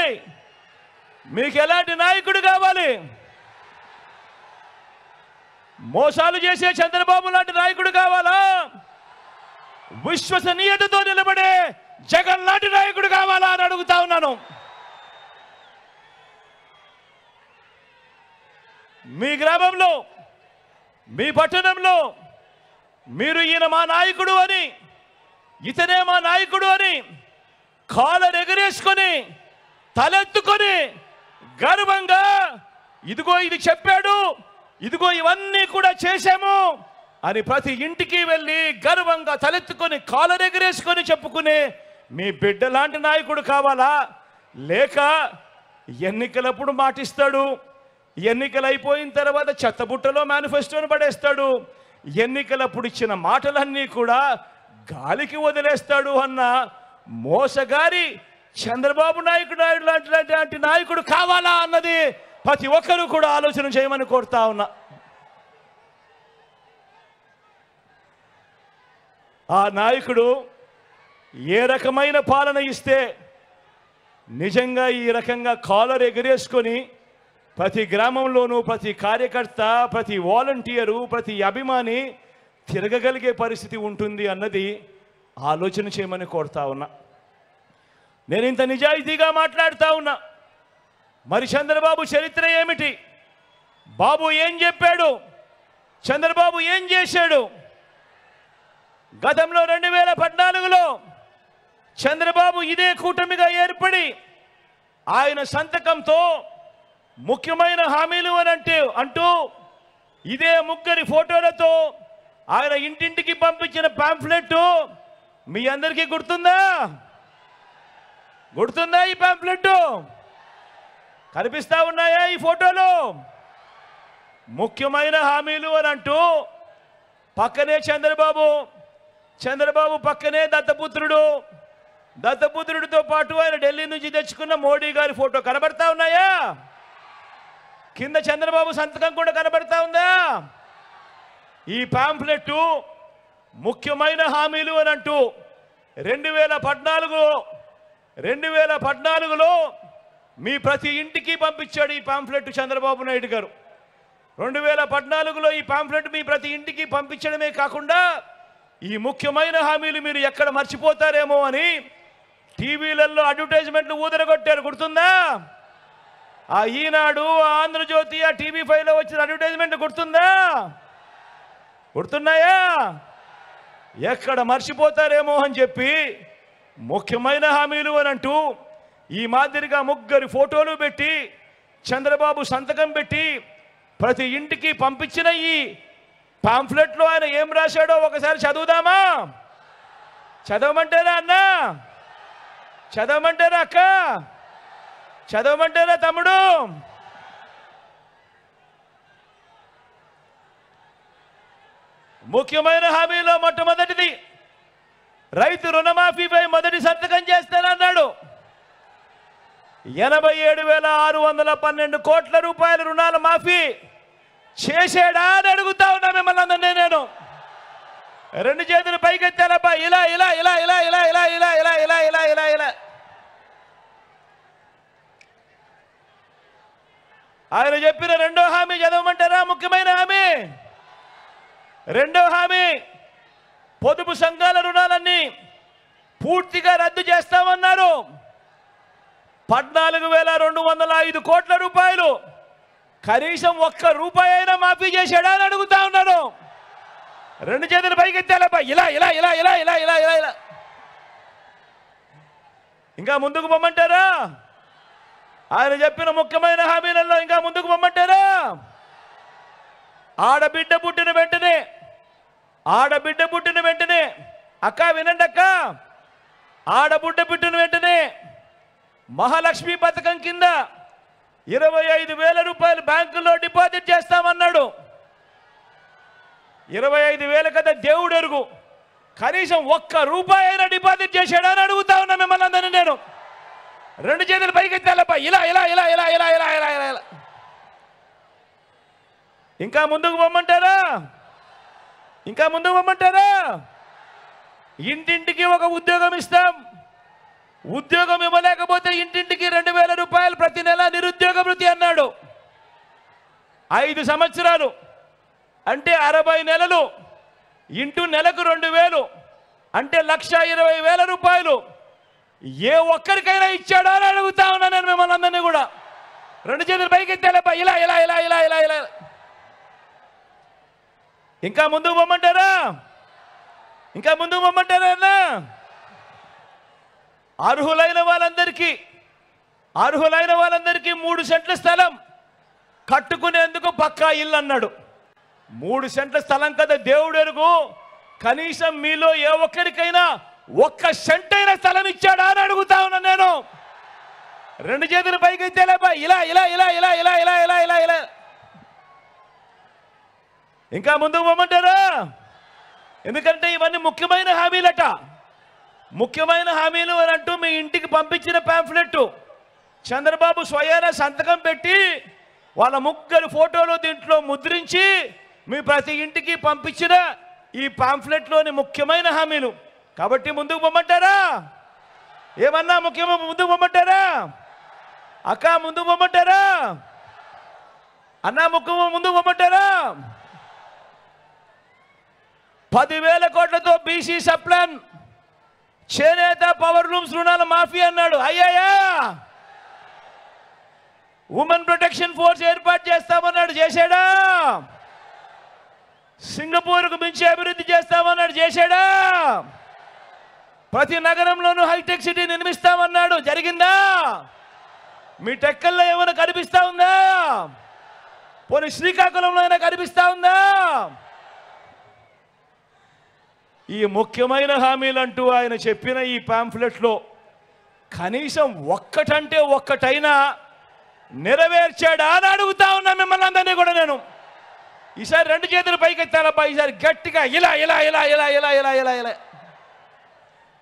మీకు ఎలాంటి నాయకుడు కావాలి? మోసాలు చేసే చంద్రబాబు లాంటి నాయకుడు కావాలా? విశ్వసనీయతతో నిలబడే జగన్ లాంటి నాయకుడు కావాలా అని అడుగుతా ఉన్నాను. మీ గ్రామంలో మీ పట్టణంలో మీరు ఈయన మా నాయకుడు అని ఇతనే మా నాయకుడు అని కాలర్ ఎగరేసుకొని తలెత్తుకొని గర్వంగా ఇదిగో ఇది చెప్పాడు ఇదిగో ఇవన్నీ కూడా చేశాము అని ప్రతి ఇంటికి వెళ్ళి గర్వంగా తలెత్తుకొని కాలర్ ఎగరేసుకొని చెప్పుకునే మీ బిడ్డ లాంటి నాయకుడు కావాలా? లేక ఎన్నికలప్పుడు మాటిస్తాడు ఎన్నికలు అయిపోయిన తర్వాత చెత్తబుట్టలో మేనిఫెస్టోను పడేస్తాడు ఎన్నికలప్పుడు ఇచ్చిన మాటలన్నీ కూడా గాలికి వదిలేస్తాడు అన్న మోసగారి చంద్రబాబు నాయుడు నాయుడు లాంటి లాంటి లాంటి నాయకుడు కావాలా అన్నది ప్రతి ఒక్కరూ కూడా ఆలోచన చేయమని కోరుతా ఉన్నా. ఆ నాయకుడు ఏ రకమైన పాలన ఇస్తే నిజంగా ఈ రకంగా కాలర్ ఎగరేసుకొని ప్రతి గ్రామంలోనూ ప్రతి కార్యకర్త ప్రతి వాలంటీరు ప్రతి అభిమాని తిరగగలిగే పరిస్థితి ఉంటుంది అన్నది ఆలోచన చేయమని కోరుతా ఉన్నా. నేను ఇంత నిజాయితీగా మాట్లాడుతా ఉన్నా. మరి చంద్రబాబు చరిత్ర ఏమిటి? బాబు ఏం చెప్పాడు? చంద్రబాబు ఏం చేశాడు? గతంలో రెండు వేల పద్నాలుగులో చంద్రబాబు ఇదే కూటమిగా ఏర్పడి ఆయన సంతకంతో ముఖ్యమైన హామీలు అని అంటే అంటూ ఇదే ముగ్గురి ఫోటోలతో ఆయన ఇంటింటికి పంపించిన పాంఫ్లెట్ మీ అందరికీ గుర్తుందా? గుర్తుందా ఈ పాంఫ్లెట్ కనిపిస్తా ఉన్నాయా ఈ ఫోటోలు? ముఖ్యమైన హామీలు అని అంటూ పక్కనే చంద్రబాబు చంద్రబాబు పక్కనే దత్తపుత్రుడు దత్తపుత్రుడితో పాటు ఆయన ఢిల్లీ నుంచి తెచ్చుకున్న మోడీ గారి ఫోటో కనబడతా ఉన్నాయా? కింద చంద్రబాబు సంతకం కూడా కనబడతా ఉందా? ఈ పాంప్లెట్ ముఖ్యమైన హామీలు అని అంటూ రెండు వేల పద్నాలుగు రెండు వేల పద్నాలుగులో మీ ప్రతి ఇంటికి పంపించాడు ఈ పాంఫ్లెట్ చంద్రబాబు నాయుడు గారు. రెండు వేల పద్నాలుగులో ఈ పాంప్లెట్ మీ ప్రతి ఇంటికి పంపించడమే కాకుండా ఈ ముఖ్యమైన హామీలు మీరు ఎక్కడ మర్చిపోతారేమో అని టీవీలలో అడ్వర్టైజ్మెంట్లు ఊదరగొట్టారు గుర్తుందా? ఆ ఈనాడు ఆంధ్రజ్యోతి ఆ టీవీ ఫైవ్లో వచ్చిన అడ్వర్టైజ్మెంట్ గుర్తుందా? గుర్తున్నాయా? ఎక్కడ మర్చిపోతారేమో అని చెప్పి ముఖ్యమైన హామీలు అని అంటూ ఈ మాదిరిగా ముగ్గురి ఫోటోలు పెట్టి చంద్రబాబు సంతకం పెట్టి ప్రతి ఇంటికి పంపించిన ఈ పాంఫ్లెట్లో ఆయన ఏం రాశాడో ఒకసారి చదువుదామా? చదవమంటేనా అన్నా? చదవమంటారా అక్క? చదవమంటారా తమ్ముడు? ముఖ్యమైన హామీలో మొట్టమొదటిది రైతు రుణమాఫీపై మొదటి సంతకం చేస్తానన్నాడు. ఎనభై ఏడు వేల ఆరు వందల పన్నెండు కోట్ల రూపాయల రుణాల మాఫీ చేసేడా అని అడుగుతా ఉన్నా మిమ్మల్ని అందరినీ నేను. రెండు చేతులు పైకెత్తాలబ్బా ఇలా ఇలా ఇలా ఇలా ఇలా ఇలా ఇలా ఇలా ఇలా ఇలా ఇలా ఇలా ఆయన చెప్పిన రెండో హామీ చదవమంటారా ముఖ్యమైన హామీ రెండో హామీ పొదుపు సంఘాల రుణాలన్నీ పూర్తిగా రద్దు చేస్తామన్నారు పద్నాలుగు వేల రెండు వందల ఐదు కోట్ల రూపాయలు కనీసం ఒక్క రూపాయి అయినా మాఫీ చేశాడా అని అడుగుతా ఉన్నాను రెండు చేతులు పైకెత్తాలబ్బా ఇలా ఇలా ఇలా ఇలా ఇలా ఇలా ఇలా ఇలా. ఇంకా ముందుకు పొమ్మంటారా? ఆయన చెప్పిన ముఖ్యమైన హామీలలో ఇంకా ముందుకు పొమ్మంటారా? ఆడబిడ్డ పుట్టిన వెంటనే ఆడబిడ్డ పుట్టిన వెంటనే అక్క వినండి అక్క. ఆడబిడ్డ పుట్టిన వెంటనే మహాలక్ష్మి పథకం కింద ఇరవై ఐదు వేల రూపాయలు బ్యాంకులో డిపాజిట్ చేస్తామన్నాడు. ఇరవై ఐదు వేల కదా దేవుడు ఎరుగు. కనీసం ఒక్క రూపాయి అయినా డిపాజిట్ చేశాడా అని అడుగుతా ఉన్నా మిమ్మల్ని అందరినీ నేను. రెండు చేతులు పైకి తెల్లపా ఇలా ఇలా ఇలా ఇలా ఇలా ఇలా ఇలా ఇలా ఇలా. ఇంకా ముందుకు పొమ్మంటారా ఇంకా ముందుకు పొమ్మంటారా ఇంటింటికి ఒక ఉద్యోగం ఇస్తాం. ఉద్యోగం ఇవ్వలేకపోతే ఇంటింటికి రెండు వేల రూపాయలు ప్రతి నెల నిరుద్యోగ వృత్తి అన్నాడు. ఐదు సంవత్సరాలు. అంటే అరవై నెలలు ఇంటూ నెలకు రెండు వేలు అంటే లక్ష ఇరవై వేల రూపాయలు. ఏ ఒక్కరికైనా ఇచ్చాడా అని అడుగుతా ఉన్నా నేను మిమ్మల్ని అందరినీ కూడా. రెండు చేతులు పైకి ఎత్తేలేపా ఇలా ఇలా ఇలా ఇలా ఇలా ఇలా. ఇంకా ముందుకు పొమ్మంటారా ఇంకా ముందుకు పొమ్మంటారా అర్హులైన వాళ్ళందరికీ అర్హులైన వాళ్ళందరికీ మూడు సెంట్ల స్థలం కట్టుకునేందుకు పక్కా ఇల్లు అన్నాడు. మూడు సెంట్ల స్థలం కదా దేవుడు ఎరుగు కనీసం మీలో ఏ ఒక్కరికైనా ఒక్క సెంట్ అయిన స్థలం ఇచ్చాడా అని అడుగుతా ఉన్నా నేను. రెండు చేతులు పైకి ఎత్తేలేపా ఇలా ఇలా ఇలా ఇలా ఇలా ఇలా ఇలా ఇలా ఇలా. ఇంకా ముందుకు పోమంటారా? ఎందుకంటే ఇవన్నీ ముఖ్యమైన హామీలట. ముఖ్యమైన హామీలు అని అంటూ మీ ఇంటికి పంపించిన పాంఫ్లెట్ చంద్రబాబు స్వయాన సంతకం పెట్టి వాళ్ళ ముగ్గురు ఫోటోలు దీంట్లో ముద్రించి మీ ప్రతి ఇంటికి పంపించిన ఈ పాంఫ్లెట్లోని ముఖ్యమైన హామీలు. కాబట్టి ముందుకు పొమ్మంటారా? ఏమన్నా ముఖ్యమైన ముందుకు పొమ్మంటారా? అక్క ముందుకు పొమ్మంటారా? అన్నా ముఖ్యమ ముందుకు పొమ్మంటారా? పదివేల కోట్లతో బీసీ సప్లాన్ చేనేత పవర్ లూమ్స్ రుణాల మాఫీ అన్నాడు. అయ్యాయా ఉమెన్ ప్రొటెక్షన్ ఫోర్స్ ఏర్పాటు చేస్తామన్నాడు. చేశాడా? సింగపూర్కు మించి అభివృద్ధి చేస్తామన్నాడు చేశాడా ప్రతి నగరంలోనూ హైటెక్ సిటీ నిర్మిస్తామన్నాడు. జరిగిందా? మీ టెక్కల్లో ఏమైనా కనిపిస్తా ఉందా? పోనీ శ్రీకాకుళంలో అయినా కనిపిస్తా ఉందా? ఈ ముఖ్యమైన హామీలంటూ ఆయన చెప్పిన ఈ పాంఫ్లెట్లో కనీసం ఒక్కటంటే ఒక్కటైనా నెరవేర్చాడా అని అడుగుతా ఉన్నా మిమ్మల్ని అందరినీ కూడా నేను. ఈసారి రెండు చేతులు పైకెత్తాలబ్బా ఈసారి గట్టిగా ఇలా ఇలా ఇలా ఇలా ఇలా ఇలా ఇలా ఇలా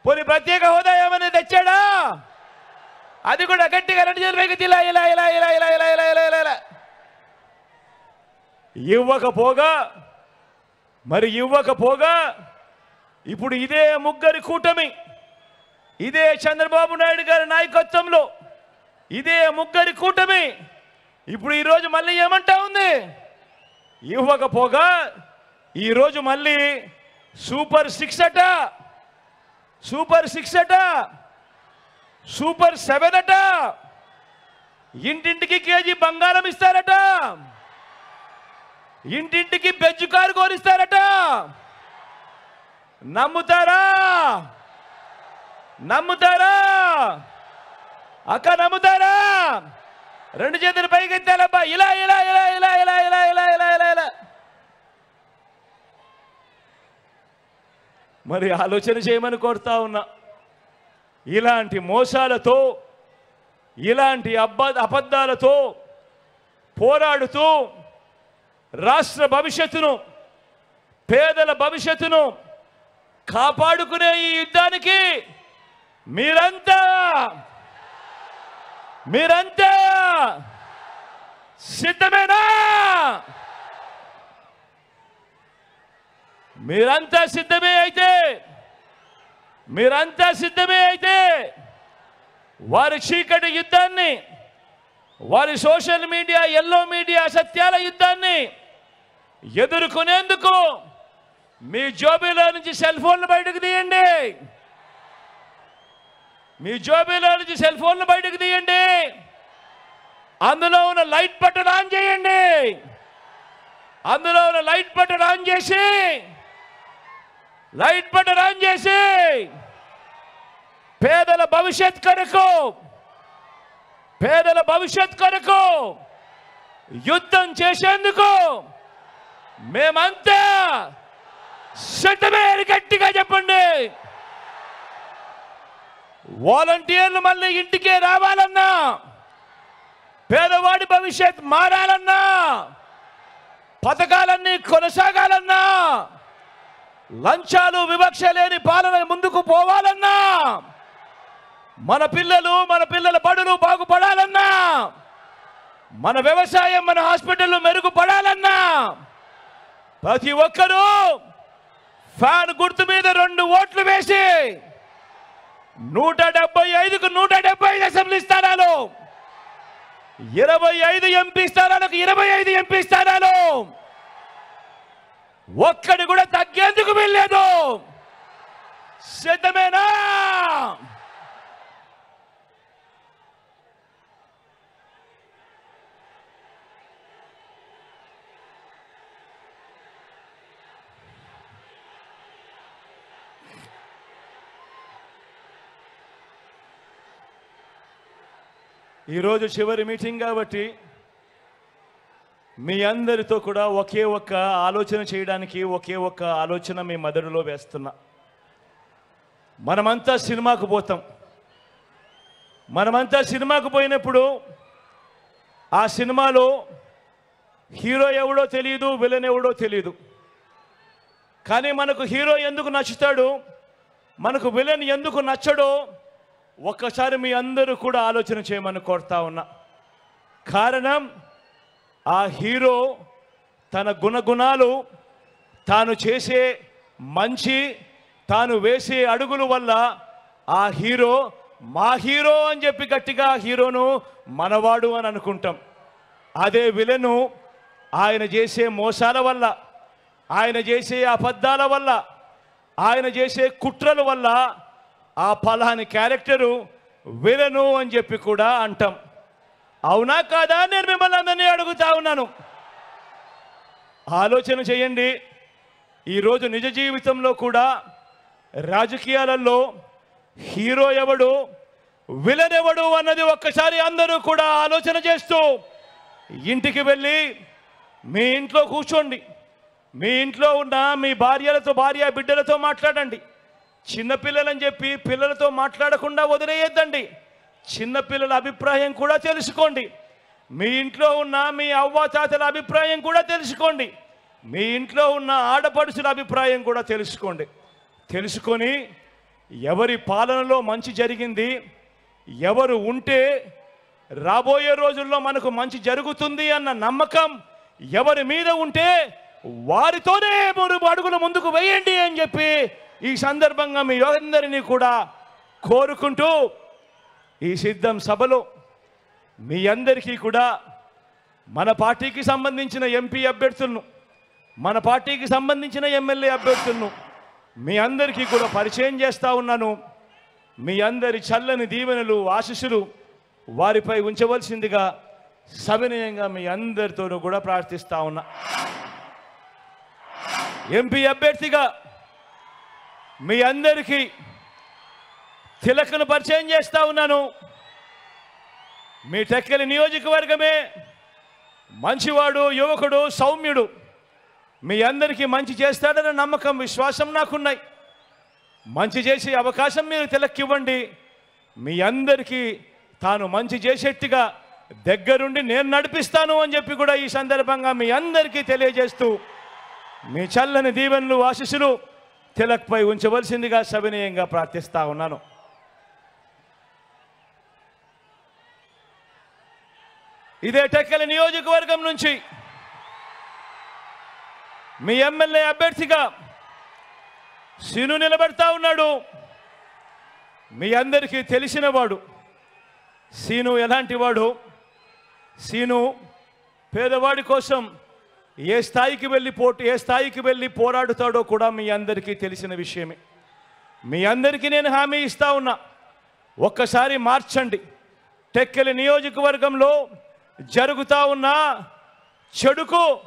పోనీ ప్రత్యేక హోదా ఏమైనా తెచ్చాడా అది కూడా గట్టిగా రెండు చేతులు పైకి ఇలా ఇలా ఇలా ఇలా ఇలా ఇలా ఇలా ఇలా ఇలా ఇలా ఇవ్వకపోగా మరి ఇవ్వకపోగా ఇప్పుడు ఇదే ముగ్గురి కూటమి ఇదే చంద్రబాబు నాయుడు గారి నాయకత్వంలో ఇదే ముగ్గురి కూటమి ఇప్పుడు ఈరోజు మళ్ళీ ఏమంటా ఉంది ఇవ్వకపోగా ఈరోజు మళ్ళీ సూపర్ సిక్స్ అట. సూపర్ సిక్స్ అట. సూపర్ సెవెన్ అట. ఇంటింటికి కేజీ బంగారం ఇస్తారట. ఇంటింటికి బెజ్జు కారు కోరిస్తారట. నమ్ముతారా? నమ్ముతారా? అక్క నమ్ముతారా? రెండు చేతులు పైకెత్తాలబ్బా ఇలా ఇలా ఇలా ఇలా ఇలా ఇలా ఇలా ఇలా ఇలా ఇలా. మరి ఆలోచన చేయమని కోరుతా ఉన్నా. ఇలాంటి మోసాలతో ఇలాంటి అబ్బ అబద్ధాలతో పోరాడుతూ రాష్ట్ర భవిష్యత్తును పేదల భవిష్యత్తును కాపాడుకునే ఈ యుద్ధానికి మీరంతా మీరంతా సిద్ధమేనా? మీరంతా సిద్ధమే అయితే మీరంతా సిద్ధమే అయితే వారి చీకటి యుద్ధాన్ని వారి సోషల్ మీడియా ఎల్లో మీడియా సత్యాల యుద్ధాన్ని ఎదుర్కొనేందుకు మీ జోబీలో నుంచి సెల్ ఫోన్లు బయటకు తీయండి. మీ జోబీలో నుంచి సెల్ ఫోన్లు బయటకు తీయండి. అందులో ఉన్న లైట్ బటన్ ఆన్ చేయండి. అందులో ఉన్న లైట్ బటన్ ఆన్ చేసి లైట్ బటన్ ఆన్ చేసి పేదల భవిష్యత్ కొరకు పేదల భవిష్యత్ కొరకు యుద్ధం చేసేందుకు మేమంతా సిద్ధమే గట్టిగా చెప్పండి. వాలంటీర్లు మళ్ళీ ఇంటికే రావాలన్నా పేదవాడి భవిష్యత్ మారాలన్నా పథకాలన్నీ కొనసాగాలన్నా లంచాలు వివక్ష లేని పాలన ముందుకు పోవాలన్నా మన పిల్లలు మన పిల్లల బడులు బాగుపడాలన్నా మన వ్యవసాయం మన హాస్పిటల్ మెరుగుపడాలన్నా ప్రతి ఒక్కరూ ఫ్యాన్ గుర్తు మీద రెండు ఓట్లు వేసి నూట డెబ్బై ఐదుకు నూట డెబ్బై ఐదు అసెంబ్లీ స్థానాలు. ఇరవై ఐదు ఎంపీ స్థానాలకు ఇరవై ఐదు ఎంపీ స్థానాలు. ఒక్కడి కూడా తగ్గేందుకు వెళ్ళలేదు సిద్ధమేనా? ఈరోజు చివరి మీటింగ్ కాబట్టి మీ అందరితో కూడా ఒకే ఒక్క ఆలోచన చేయడానికి ఒకే ఒక్క ఆలోచన మీ మెదడులో వేస్తున్నా. మనమంతా సినిమాకు పోతాం. మనమంతా సినిమాకు పోయినప్పుడు ఆ సినిమాలో హీరో ఎవడో తెలియదు విలన్ ఎవడో తెలియదు కానీ మనకు హీరో ఎందుకు నచ్చుతాడు మనకు విలన్ ఎందుకు నచ్చడో ఒక్కసారి మీ అందరూ కూడా ఆలోచన చేయమని కోరుతా ఉన్నా. కారణం ఆ హీరో తన గుణగుణాలు తాను చేసే మంచి తాను వేసే అడుగుల వల్ల ఆ హీరో మా హీరో అని చెప్పి గట్టిగా ఆ హీరోను మనవాడు అని అనుకుంటాం. అదే విలను ఆయన చేసే మోసాల వల్ల ఆయన చేసే అబద్ధాల వల్ల ఆయన చేసే కుట్రల వల్ల ఆ ఫలాని క్యారెక్టరు విలను అని చెప్పి కూడా అంటాం. అవునా కాదా నేను మిమ్మల్ని అందరినీ అడుగుతా ఉన్నాను. ఆలోచన చేయండి. ఈరోజు నిజ జీవితంలో కూడా రాజకీయాలలో హీరో ఎవడు విలన్ ఎవడు అన్నది ఒక్కసారి అందరూ కూడా ఆలోచన చేస్తూ ఇంటికి వెళ్ళి మీ ఇంట్లో కూర్చోండి. మీ ఇంట్లో ఉన్న మీ భార్యలతో భార్య బిడ్డలతో మాట్లాడండి. చిన్నపిల్లలని చెప్పి పిల్లలతో మాట్లాడకుండా వదిలేయద్దండి. చిన్నపిల్లల అభిప్రాయం కూడా తెలుసుకోండి. మీ ఇంట్లో ఉన్న మీ అవ్వాతాతల అభిప్రాయం కూడా తెలుసుకోండి. మీ ఇంట్లో ఉన్న ఆడపడుచుల అభిప్రాయం కూడా తెలుసుకోండి. తెలుసుకొని ఎవరి పాలనలో మంచి జరిగింది ఎవరు ఉంటే రాబోయే రోజుల్లో మనకు మంచి జరుగుతుంది అన్న నమ్మకం ఎవరి మీద ఉంటే వారితోనే మూడు అడుగులు ముందుకు వేయండి అని చెప్పి ఈ సందర్భంగా మీ అందరినీ కూడా కోరుకుంటూ ఈ సిద్ధం సభలో మీ అందరికీ కూడా మన పార్టీకి సంబంధించిన ఎంపీ అభ్యర్థులను మన పార్టీకి సంబంధించిన ఎమ్మెల్యే అభ్యర్థులను మీ అందరికీ కూడా పరిచయం చేస్తా ఉన్నాను. మీ అందరి చల్లని దీవెనలు ఆశీస్సులు వారిపై ఉంచవలసిందిగా సవినయంగా మీ అందరితోనూ కూడా ప్రార్థిస్తా ఉన్నా. ఎంపీ అభ్యర్థిగా మీ అందరికీ తిలకను పరిచయం చేస్తా ఉన్నాను. మీ టెక్కలి నియోజకవర్గమే మంచివాడు యువకుడు సౌమ్యుడు. మీ అందరికీ మంచి చేస్తాడన్న నమ్మకం విశ్వాసం నాకున్నాయి. మంచి చేసే అవకాశం మీరు తిలక్కివ్వండి. మీ అందరికీ తాను మంచి చేసేట్టుగా దగ్గరుండి నేను నడిపిస్తాను అని చెప్పి కూడా ఈ సందర్భంగా మీ అందరికీ తెలియజేస్తూ మీ చల్లని దీవెనలు ఆశీస్సులు తిలక్పై ఉంచవలసిందిగా సవినయంగా ప్రార్థిస్తా ఉన్నాను. ఇదే టెక్కల నియోజకవర్గం నుంచి మీ ఎమ్మెల్యే అభ్యర్థిగా సీను నిలబెడతా ఉన్నాడు. మీ అందరికీ తెలిసినవాడు సీను ఎలాంటి వాడు? సీను పేదవాడి కోసం ఏ స్థాయికి వెళ్ళి పోటీ ఏ స్థాయికి వెళ్ళి పోరాడుతాడో కూడా మీ అందరికీ తెలిసిన విషయమే. మీ అందరికీ నేను హామీ ఇస్తా ఉన్నా. ఒక్కసారి మార్చండి. టెక్కెలి నియోజకవర్గంలో జరుగుతూ ఉన్న చెడుకు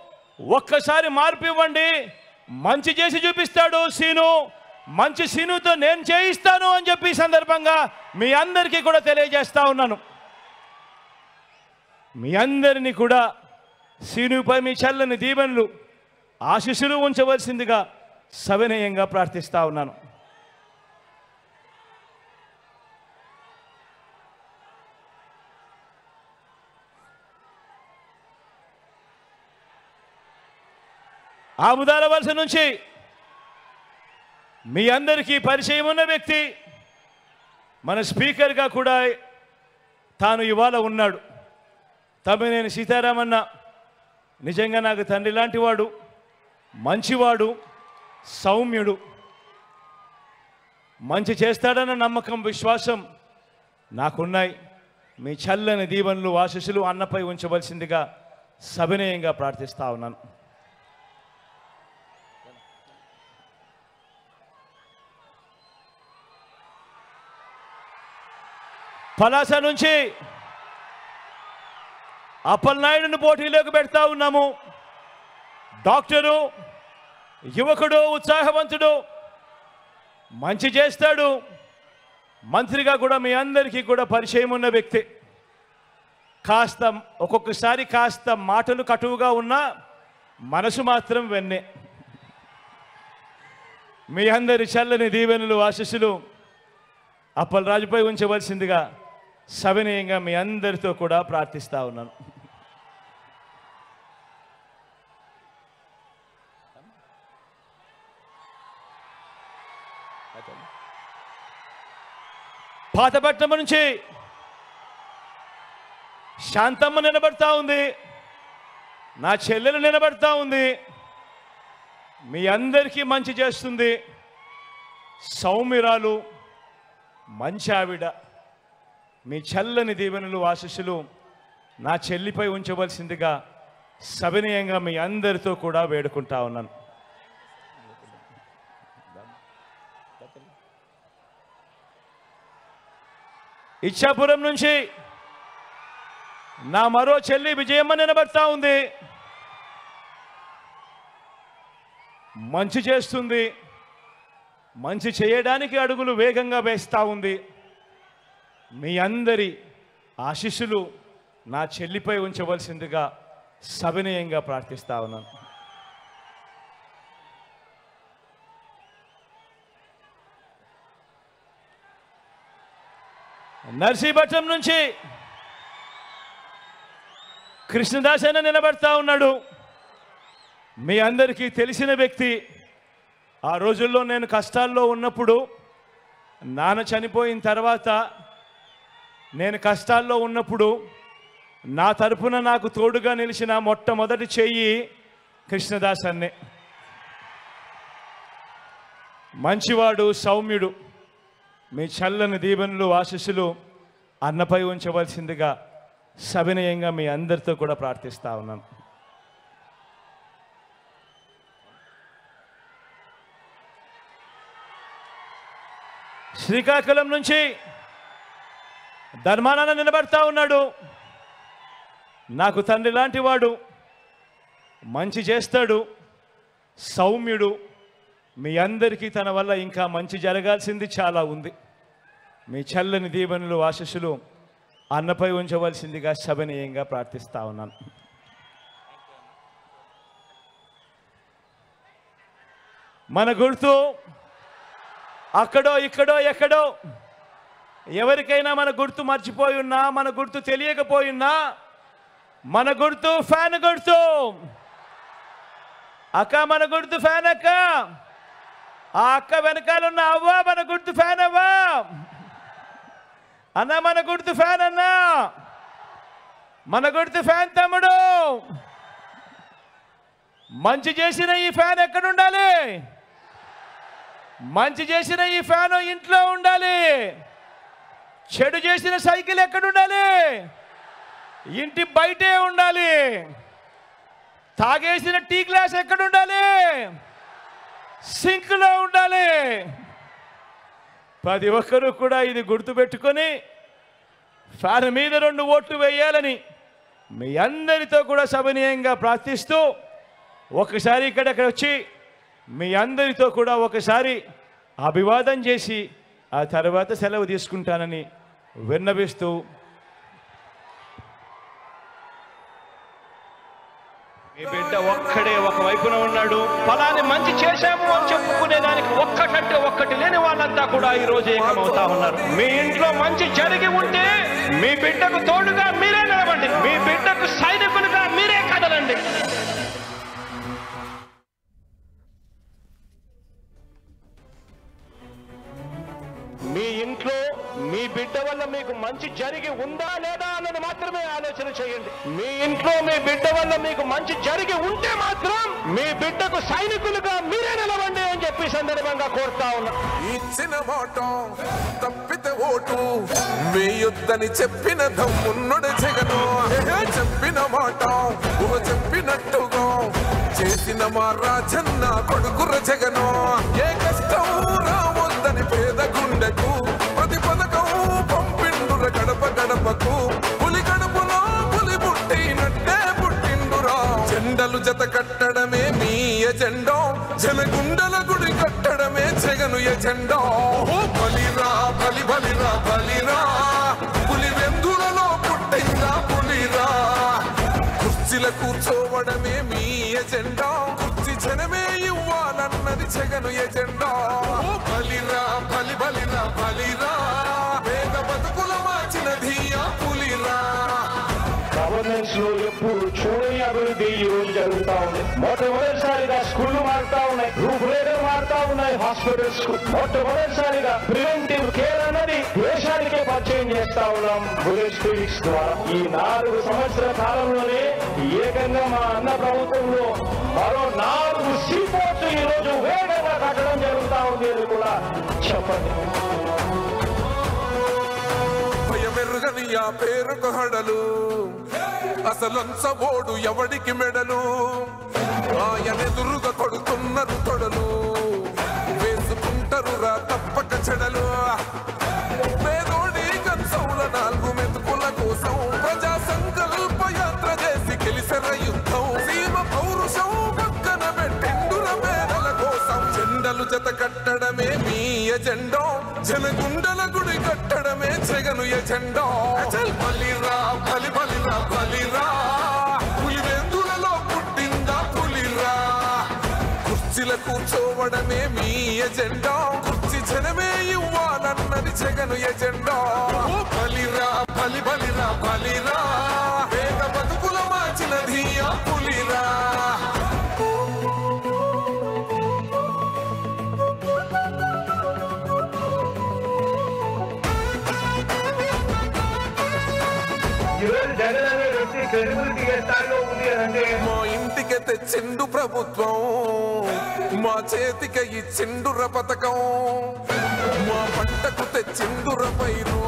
ఒక్కసారి మార్పు ఇవ్వండి మంచి చేసి చూపిస్తాడు సీను. మంచి సీనుతో నేను చేయిస్తాను అని చెప్పి సందర్భంగా మీ అందరికీ కూడా తెలియజేస్తా ఉన్నాను. మీ అందరినీ కూడా సీనుపై మీ చల్లని దీవెనలు ఆశీస్సులు ఉంచవలసిందిగా సవినయంగా ప్రార్థిస్తా ఉన్నాను. ఆముదాల వలస నుంచి మీ అందరికీ పరిచయం ఉన్న వ్యక్తి మన స్పీకర్గా కూడా తాను ఇవాళ ఉన్నాడు. తమ్మినేని సీతారామన్న నిజంగా నాకు తండ్రి లాంటి వాడు మంచివాడు సౌమ్యుడు. మంచి చేస్తాడన్న నమ్మకం విశ్వాసం నాకున్నాయి. మీ చల్లని దీవెనలు ఆశీస్సులు అన్నపై ఉంచవలసిందిగా సవినయంగా ప్రార్థిస్తా ఉన్నాను. పలాస నుంచి అప్పలనాయుడును పోటీలోకి పెడతా ఉన్నాము. డాక్టరు యువకుడు ఉత్సాహవంతుడు మంచి చేస్తాడు. మంత్రిగా కూడా మీ అందరికీ కూడా పరిచయం ఉన్న వ్యక్తి. కాస్త ఒక్కొక్కసారి కాస్త మాటలు కటువుగా ఉన్నా మనసు మాత్రం వెన్నే. మీ అందరి చల్లని దీవెనలు ఆశీస్సులు అప్పలరాజుపై ఉంచవలసిందిగా సవినయంగా మీ అందరితో కూడా ప్రార్థిస్తా ఉన్నాను. పాతపట్నం నుంచి శాంతమ్మ నిలబడతా ఉంది. నా చెల్లెలు నిలబడతా ఉంది. మీ అందరికీ మంచి చేస్తుంది. సౌమ్యరాలు మంచి ఆవిడ మీ చల్లని దీవెనలు ఆశీస్సులు నా చెల్లిపై ఉంచవలసిందిగా సవినయంగా మీ అందరితో కూడా వేడుకుంటా ఉన్నాను. ఇచ్చాపురం నుంచి నా మరో చెల్లి విజయమ్మ నిలబడతా ఉంది. మంచి చేస్తుంది. మంచి చేయడానికి అడుగులు వేగంగా వేస్తూ ఉంది. మీ అందరి ఆశీస్సులు నా చెల్లిపై ఉంచవలసిందిగా సవినయంగా ప్రార్థిస్తా ఉన్నాను. నర్సీపట్నం నుంచి కృష్ణదాస్ అన్న నిలబడతా ఉన్నాడు. మీ అందరికీ తెలిసిన వ్యక్తి ఆ రోజుల్లో నేను కష్టాల్లో ఉన్నప్పుడు నాన్న చనిపోయిన తర్వాత నేను కష్టాల్లో ఉన్నప్పుడు నా తరపున నాకు తోడుగా నిలిచిన మొట్టమొదటి చెయ్యి కృష్ణదాస్ అన్నే. మంచివాడు సౌమ్యుడు. మీ చల్లని దీవెనలు ఆశీస్సులు అన్నపై ఉంచవలసిందిగా సవినయంగా మీ అందరితో కూడా ప్రార్థిస్తా ఉన్నాను. శ్రీకాకుళం నుంచి ధర్మానాన్న నిలబడతా ఉన్నాడు. నాకు తండ్రి లాంటి వాడు మంచి చేస్తాడు సౌమ్యుడు మీ అందరికీ తన వల్ల ఇంకా మంచి జరగాల్సింది చాలా ఉంది. మీ చల్లని దీవెనలు ఆశస్సులు అన్నపై ఉంచవలసిందిగా సభనీయంగా ప్రార్థిస్తా ఉన్నాను. మన గుర్తు అక్కడో ఇక్కడో ఎక్కడో ఎవరికైనా మన గుర్తు మర్చిపోయి ఉన్నా మన గుర్తు తెలియకపోయి ఉన్నా మన గుర్తు ఫ్యాన్ గుర్తు. అక్క మన గుర్తు ఫ్యాన్ అక్క. ఆ అక్క వెనకాల ఉన్న అవ్వ మన గుర్తు ఫ్యాన్ అవ్వా. అన్న మన గుర్తు ఫ్యాన్ అన్నా. మన గుర్తు ఫ్యాన్ తమ్ముడు. మంచి చేసిన ఈ ఫ్యాన్ ఎక్కడ ఉండాలి? మంచి చేసిన ఈ ఫ్యాన్ ఇంట్లో ఉండాలి. చెడు చేసిన సైకిల్ ఎక్కడ ఉండాలి? ఇంటి బయటే ఉండాలి. తాగేసిన టీ గ్లాస్ ఎక్కడ ఉండాలి? సింక్లో ఉండాలి. ప్రతి ఒక్కరూ కూడా ఇది గుర్తుపెట్టుకొని ఫ్యాన్ మీద రెండు ఓట్లు వేయాలని మీ అందరితో కూడా సమనీయంగా ప్రార్థిస్తూ ఒకసారి ఇక్కడక్కడ వచ్చి మీ అందరితో కూడా ఒకసారి అభివాదం చేసి ఆ తర్వాత సెలవు తీసుకుంటానని విన్నవిస్తూ ఈ బిడ్డ ఒక్కడే ఒక వైపున ఉన్నాడు. ఫలాన్ని మంచి చేశాము అని చెప్పుకునే దానికి ఒక్కటంటే ఒక్కటి లేని వాళ్ళంతా కూడా ఈ రోజు ఏకమవుతా ఉన్నారు. మీ ఇంట్లో మంచి జరిగి ఉంటే మీ బిడ్డకు తోడుగా మీరే నిలవండి. మీ బిడ్డకు సైనికులుగా మీరే కదలండి. మీ ఇంట్లో మీ బిడ్డ వల్ల మీకు మంచి జరిగి ఉందా లేదా అన్నది మాత్రమే ఆలోచన చేయండి. మీ ఇంట్లో మీ బిడ్డ వల్ల మీకు మంచి జరిగి ఉంటే మాత్రం మీ బిడ్డకు సైనికులుగా మీరే నిలవండి అని చెప్పి సందర్భంగా కోరుతా ఉన్నా. ఇచ్చిన మాట తప్పితే ఓటు చెప్పిన దమ్మున్నడు జగను. చెప్పిన మాట చెప్పినట్టుగా చేసిన మా రాజన్న కొడుకుర జగను. ఏ కష్టం రా పేద గుండెకు ప్రతి పథకం పంపిండుర గడప గడపకు. పులి గడపలో పులి పుట్టినట్టే పుట్టిండురా. జెండలు జత కట్టడమే మీ ఎజెండో. జనగుండల గుడి కట్టడమే జగను ఎజెండో. ఓ బలిరా బలి బలిరా బలిరా. పులి వెందులలో పుట్టిందా పులిరా. కుర్చీల కూర్చోవడమే మీ ఎజెండా. చెగను ఎజెండా బలిరా బలి బలిరా బలిరా. వేద బతుకుల మార్చిన ధీయా పులి. గవర్నెన్స్లో ఎప్పుడు చూడని అభివృద్ధి ఈ రోజు జరుగుతా ఉంది. మొట్టమొదటిసారిగా స్కూళ్ళు మారుతా ఉన్నాయి. రూపురేఖలు మారుతా ఉన్నాయి. హాస్పిటల్స్కు మొట్టమొదటిసారిగా ప్రివెంటివ్ కేర్ అన్నది దేశానికే పరిచయం చేస్తా ఉన్నాం. బుల్లెట్ క్లినిక్స్ ద్వారా. ఈ నాలుగు సంవత్సరాల కాలంలోనే ఏకంగా మా అన్న ప్రభుత్వంలో మరో నాలుగు సీపోర్ట్స్ ఈ రోజు వేగంగా కట్టడం జరుగుతా ఉంది అని కూడా చెప్పండి. మెరుగని ఆ పేరుకు హడలు. అసలంచబోడు ఎవడికి మెడలు? ఆయనెదురుగా కొడుతున్నారు తొడలు. వేసుకుంటారు రా తప్పక చెడలు. పేదోడి కంచౌల నాలుగు మెతుకుల కోసం ప్రజా సంకల్ప యాత్ర చేసి గెలిసిన యుద్ధం. సీమ పౌరుషం జెండలు జత కట్టడమే మీ ఎజెండా. జనగుండల గుడి కట్టడమే జగను ఎజెండా. అచల్. బలిరా బలి బలిరా బలిరా. పులివెందులలో పుట్టిందా పులిరా. కుర్చీల కూర్చోవడమే మీ ఎజెండా. కుర్చీ జనమే ఇవ్వాలన్నది జగను ఎజెండా. బలిరా బలి బలిరా బలిరా. వేద బతుకుల మార్చినది ఆ పులిరా. తెచ్చిండు ప్రభుత్వం. మా చేతికి ఇచ్చిండుర పథకం. మా పంటకు తెచ్చిండుర పైరు.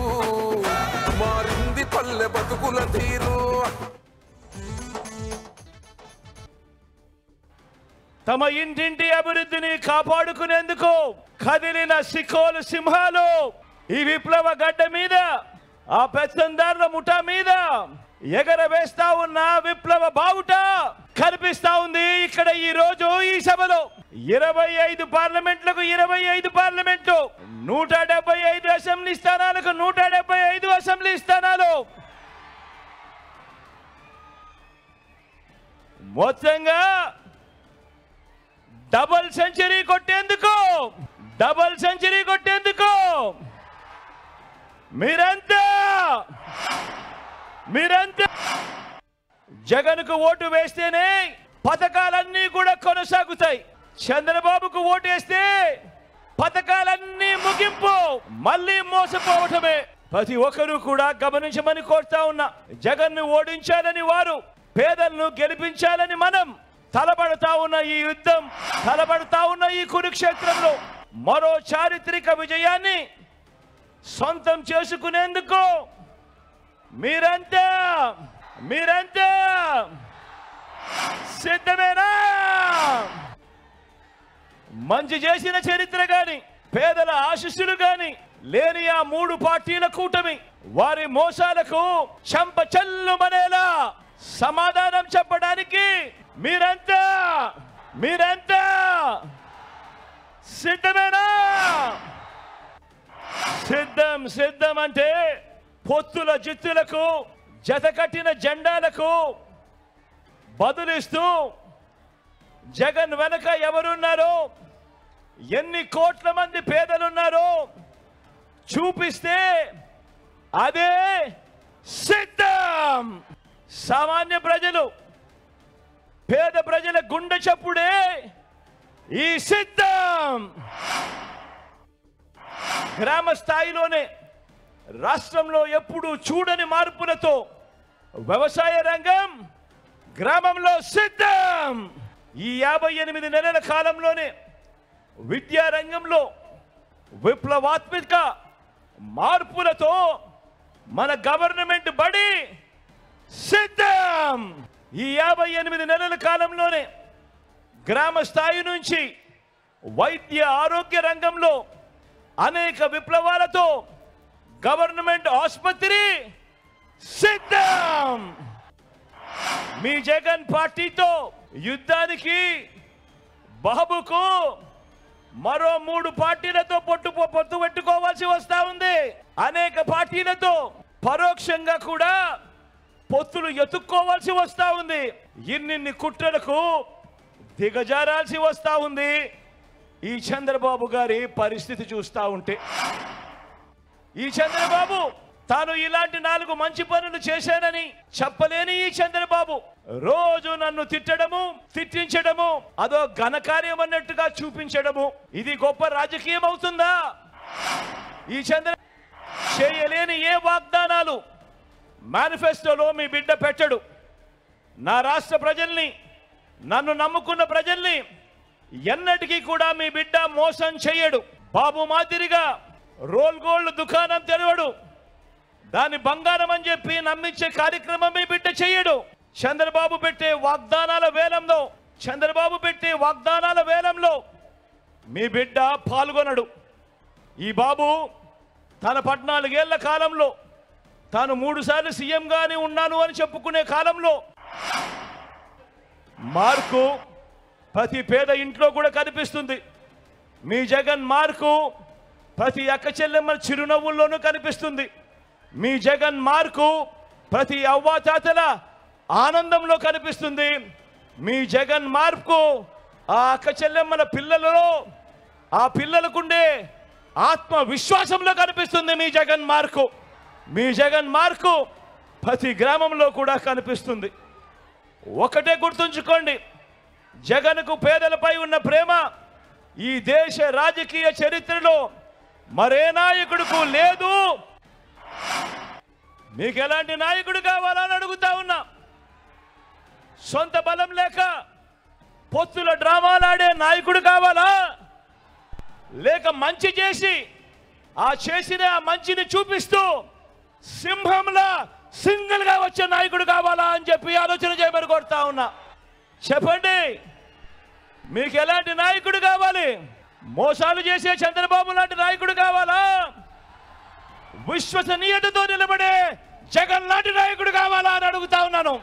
మారింది పల్లె బతుకుల తీరు. తమ ఇంటింటి అభివృద్ధిని కాపాడుకునేందుకు కదిలిన సికోలు సింహాలు ఈ విప్లవ గడ్డ మీద ఆ పెత్తందారుల ముఠా మీద ఎగరవేస్తా ఉన్న విప్లవ బావుట కనిపిస్తా ఉంది ఇక్కడ ఈ రోజు ఈ సభలో. ఇరవై ఐదు పార్లమెంట్లకు ఇరవై ఐదు పార్లమెంట్లు నూట డెబ్బై ఐదు అసెంబ్లీ స్థానాలకు నూట డెబ్బై ఐదు అసెంబ్లీ స్థానాలు. మొత్తంగా డబల్ సెంచరీ కొట్టేందుకు డబల్ సెంచరీ కొట్టేందుకు. మీరంతా? మీరంతా జగన్కు ఓటు వేస్తేనే పథకాలన్నీ కూడా కొనసాగుతాయి. చంద్రబాబుకు ఓటు వేస్తే పథకాలన్నీ ముగింపు మళ్ళీ మోసపోవటమే. ప్రతి ఒక్కరూ కూడా గమనించమని కోరుతా ఉన్నా జగన్ను ఓడించాలని వారు పేదలను గెలిపించాలని మనం తలబడతా ఉన్న ఈ యుద్ధం తలబడతా ఉన్న ఈ కురుక్షేత్రంలో మరో చారిత్రక విజయాన్ని సొంతం చేసుకునేందుకు మీరంతా మీరంతా సిద్ధమేనా? మంచి చేసిన చరిత్ర కానీ పేదల ఆశీస్సులు కానీ లేని ఆ మూడు పార్టీల కూటమి వారి మోసాలకు చెంప చెల్లుమనేలా సమాధానం చెప్పడానికి మీరంతా మీరంతా సిద్ధమేనా? సిద్ధం సిద్ధం అంటే పొత్తుల జిత్తులకు జతకట్టిన జెండాలకు బదులిస్తూ జగన్ వెనక ఎవరున్నారో ఎన్ని కోట్ల మంది పేదలున్నారో చూపిస్తే అదే సిద్ధం. సామాన్య ప్రజలు పేద ప్రజల గుండె చప్పుడే ఈ సిద్ధం. గ్రామ స్థాయిలోనే రాష్ట్రంలో ఎప్పుడూ చూడని మార్పులతో వ్యవసాయ రంగం గ్రామంలో సిద్ధం. ఈ యాభై ఎనిమిది నెలల కాలంలోనే విద్యా రంగంలో విప్లవాత్మక మార్పులతో మన గవర్నమెంట్ బడి సిద్ధం. ఈ యాభై ఎనిమిది నెలల కాలంలోనే గ్రామ స్థాయి నుంచి వైద్య ఆరోగ్య రంగంలో అనేక విప్లవాలతో గవర్నమెంట్ ఆసుపత్రి సిద్ధం. మీ జగన్ పార్టీతో యుద్ధానికి బాబుకు మరో మూడు పార్టీలతో పొట్టు పొత్తు పెట్టుకోవాల్సి వస్తా ఉంది. అనేక పార్టీలతో పరోక్షంగా కూడా పొత్తులు ఎత్తుక్కోవాల్సి వస్తా ఉంది. ఇన్నిన్ని కుట్రలకు దిగజారాల్సి వస్తా ఉంది. ఈ చంద్రబాబు గారి పరిస్థితి చూస్తా ఉంటే ఈ చంద్రబాబు తాను ఇలాంటి నాలుగు మంచి పనులు చేశానని చెప్పలేని ఈ చంద్రబాబు. రోజు నన్ను తిట్టడము తిట్టించడము అదో ఘనకార్యం అన్నట్టుగా చూపించడము. ఇది గొప్ప రాజకీయం అవుతుందా? ఈ చంద్ర చేయలేని ఏ వాగ్దానాలు మేనిఫెస్టోలో మీ బిడ్డ పెట్టడు. నా రాష్ట్ర ప్రజల్ని నన్ను నమ్ముకున్న ప్రజల్ని ఎన్నటికీ కూడా మీ బిడ్డ మోసం చేయడు బాబు మాదిరిగా రోల్ గోల్డ్ దుకాణం తెరవడు. దాన్ని బంగారం అని చెప్పి నమ్మించే కార్యక్రమం మీ బిడ్డ చేయడు. చంద్రబాబు పెట్టే వాగ్దానాల వేలంలో చంద్రబాబు పెట్టే వాగ్దానాల వేలంలో మీ బిడ్డ పాల్గొనడు. ఈ బాబు తన పద్నాలుగేళ్ళ కాలంలో తాను మూడుసార్లు సీఎంగానే ఉన్నాను అని చెప్పుకునే కాలంలో మార్కు ప్రతి పేద ఇంట్లో కూడా కనిపిస్తుంది. మీ జగన్ మార్కు ప్రతి అక్క చెల్లెమ్మల చిరునవ్వుల్లోనూ కనిపిస్తుంది. మీ జగన్ మార్కు ప్రతి అవ్వాతాతల ఆనందంలో కనిపిస్తుంది. మీ జగన్ మార్పు ఆ అక్క చెల్లెమ్మల పిల్లలలో ఆ పిల్లలకుండే ఆత్మవిశ్వాసంలో కనిపిస్తుంది మీ జగన్ మార్కు. మీ జగన్ మార్కు ప్రతి గ్రామంలో కూడా కనిపిస్తుంది. ఒకటే గుర్తుంచుకోండి జగన్కు పేదలపై ఉన్న ప్రేమ ఈ దేశ రాజకీయ చరిత్రలో మరే నాయకుడుకు లేదు. మీకు ఎలాంటి నాయకుడు కావాలని అడుగుతా ఉన్నా. సొంత బలం లేక పొత్తుల డ్రామాలాడే నాయకుడు కావాలా? లేక మంచి చేసి ఆ చేసిన ఆ మంచిని చూపిస్తూ సింహంలా సింగిల్గా వచ్చే నాయకుడు కావాలా అని చెప్పి ఆలోచన చేయమని కోరుతా ఉన్నా. చెప్పండి మీకు ఎలాంటి నాయకుడు కావాలి? మోసాలు చేసే చంద్రబాబు లాంటి నాయకుడు కావాలా? విశ్వసనీయతతో నిలబడే జగన్ లాంటి నాయకుడు కావాలా అని అడుగుతా ఉన్నాను.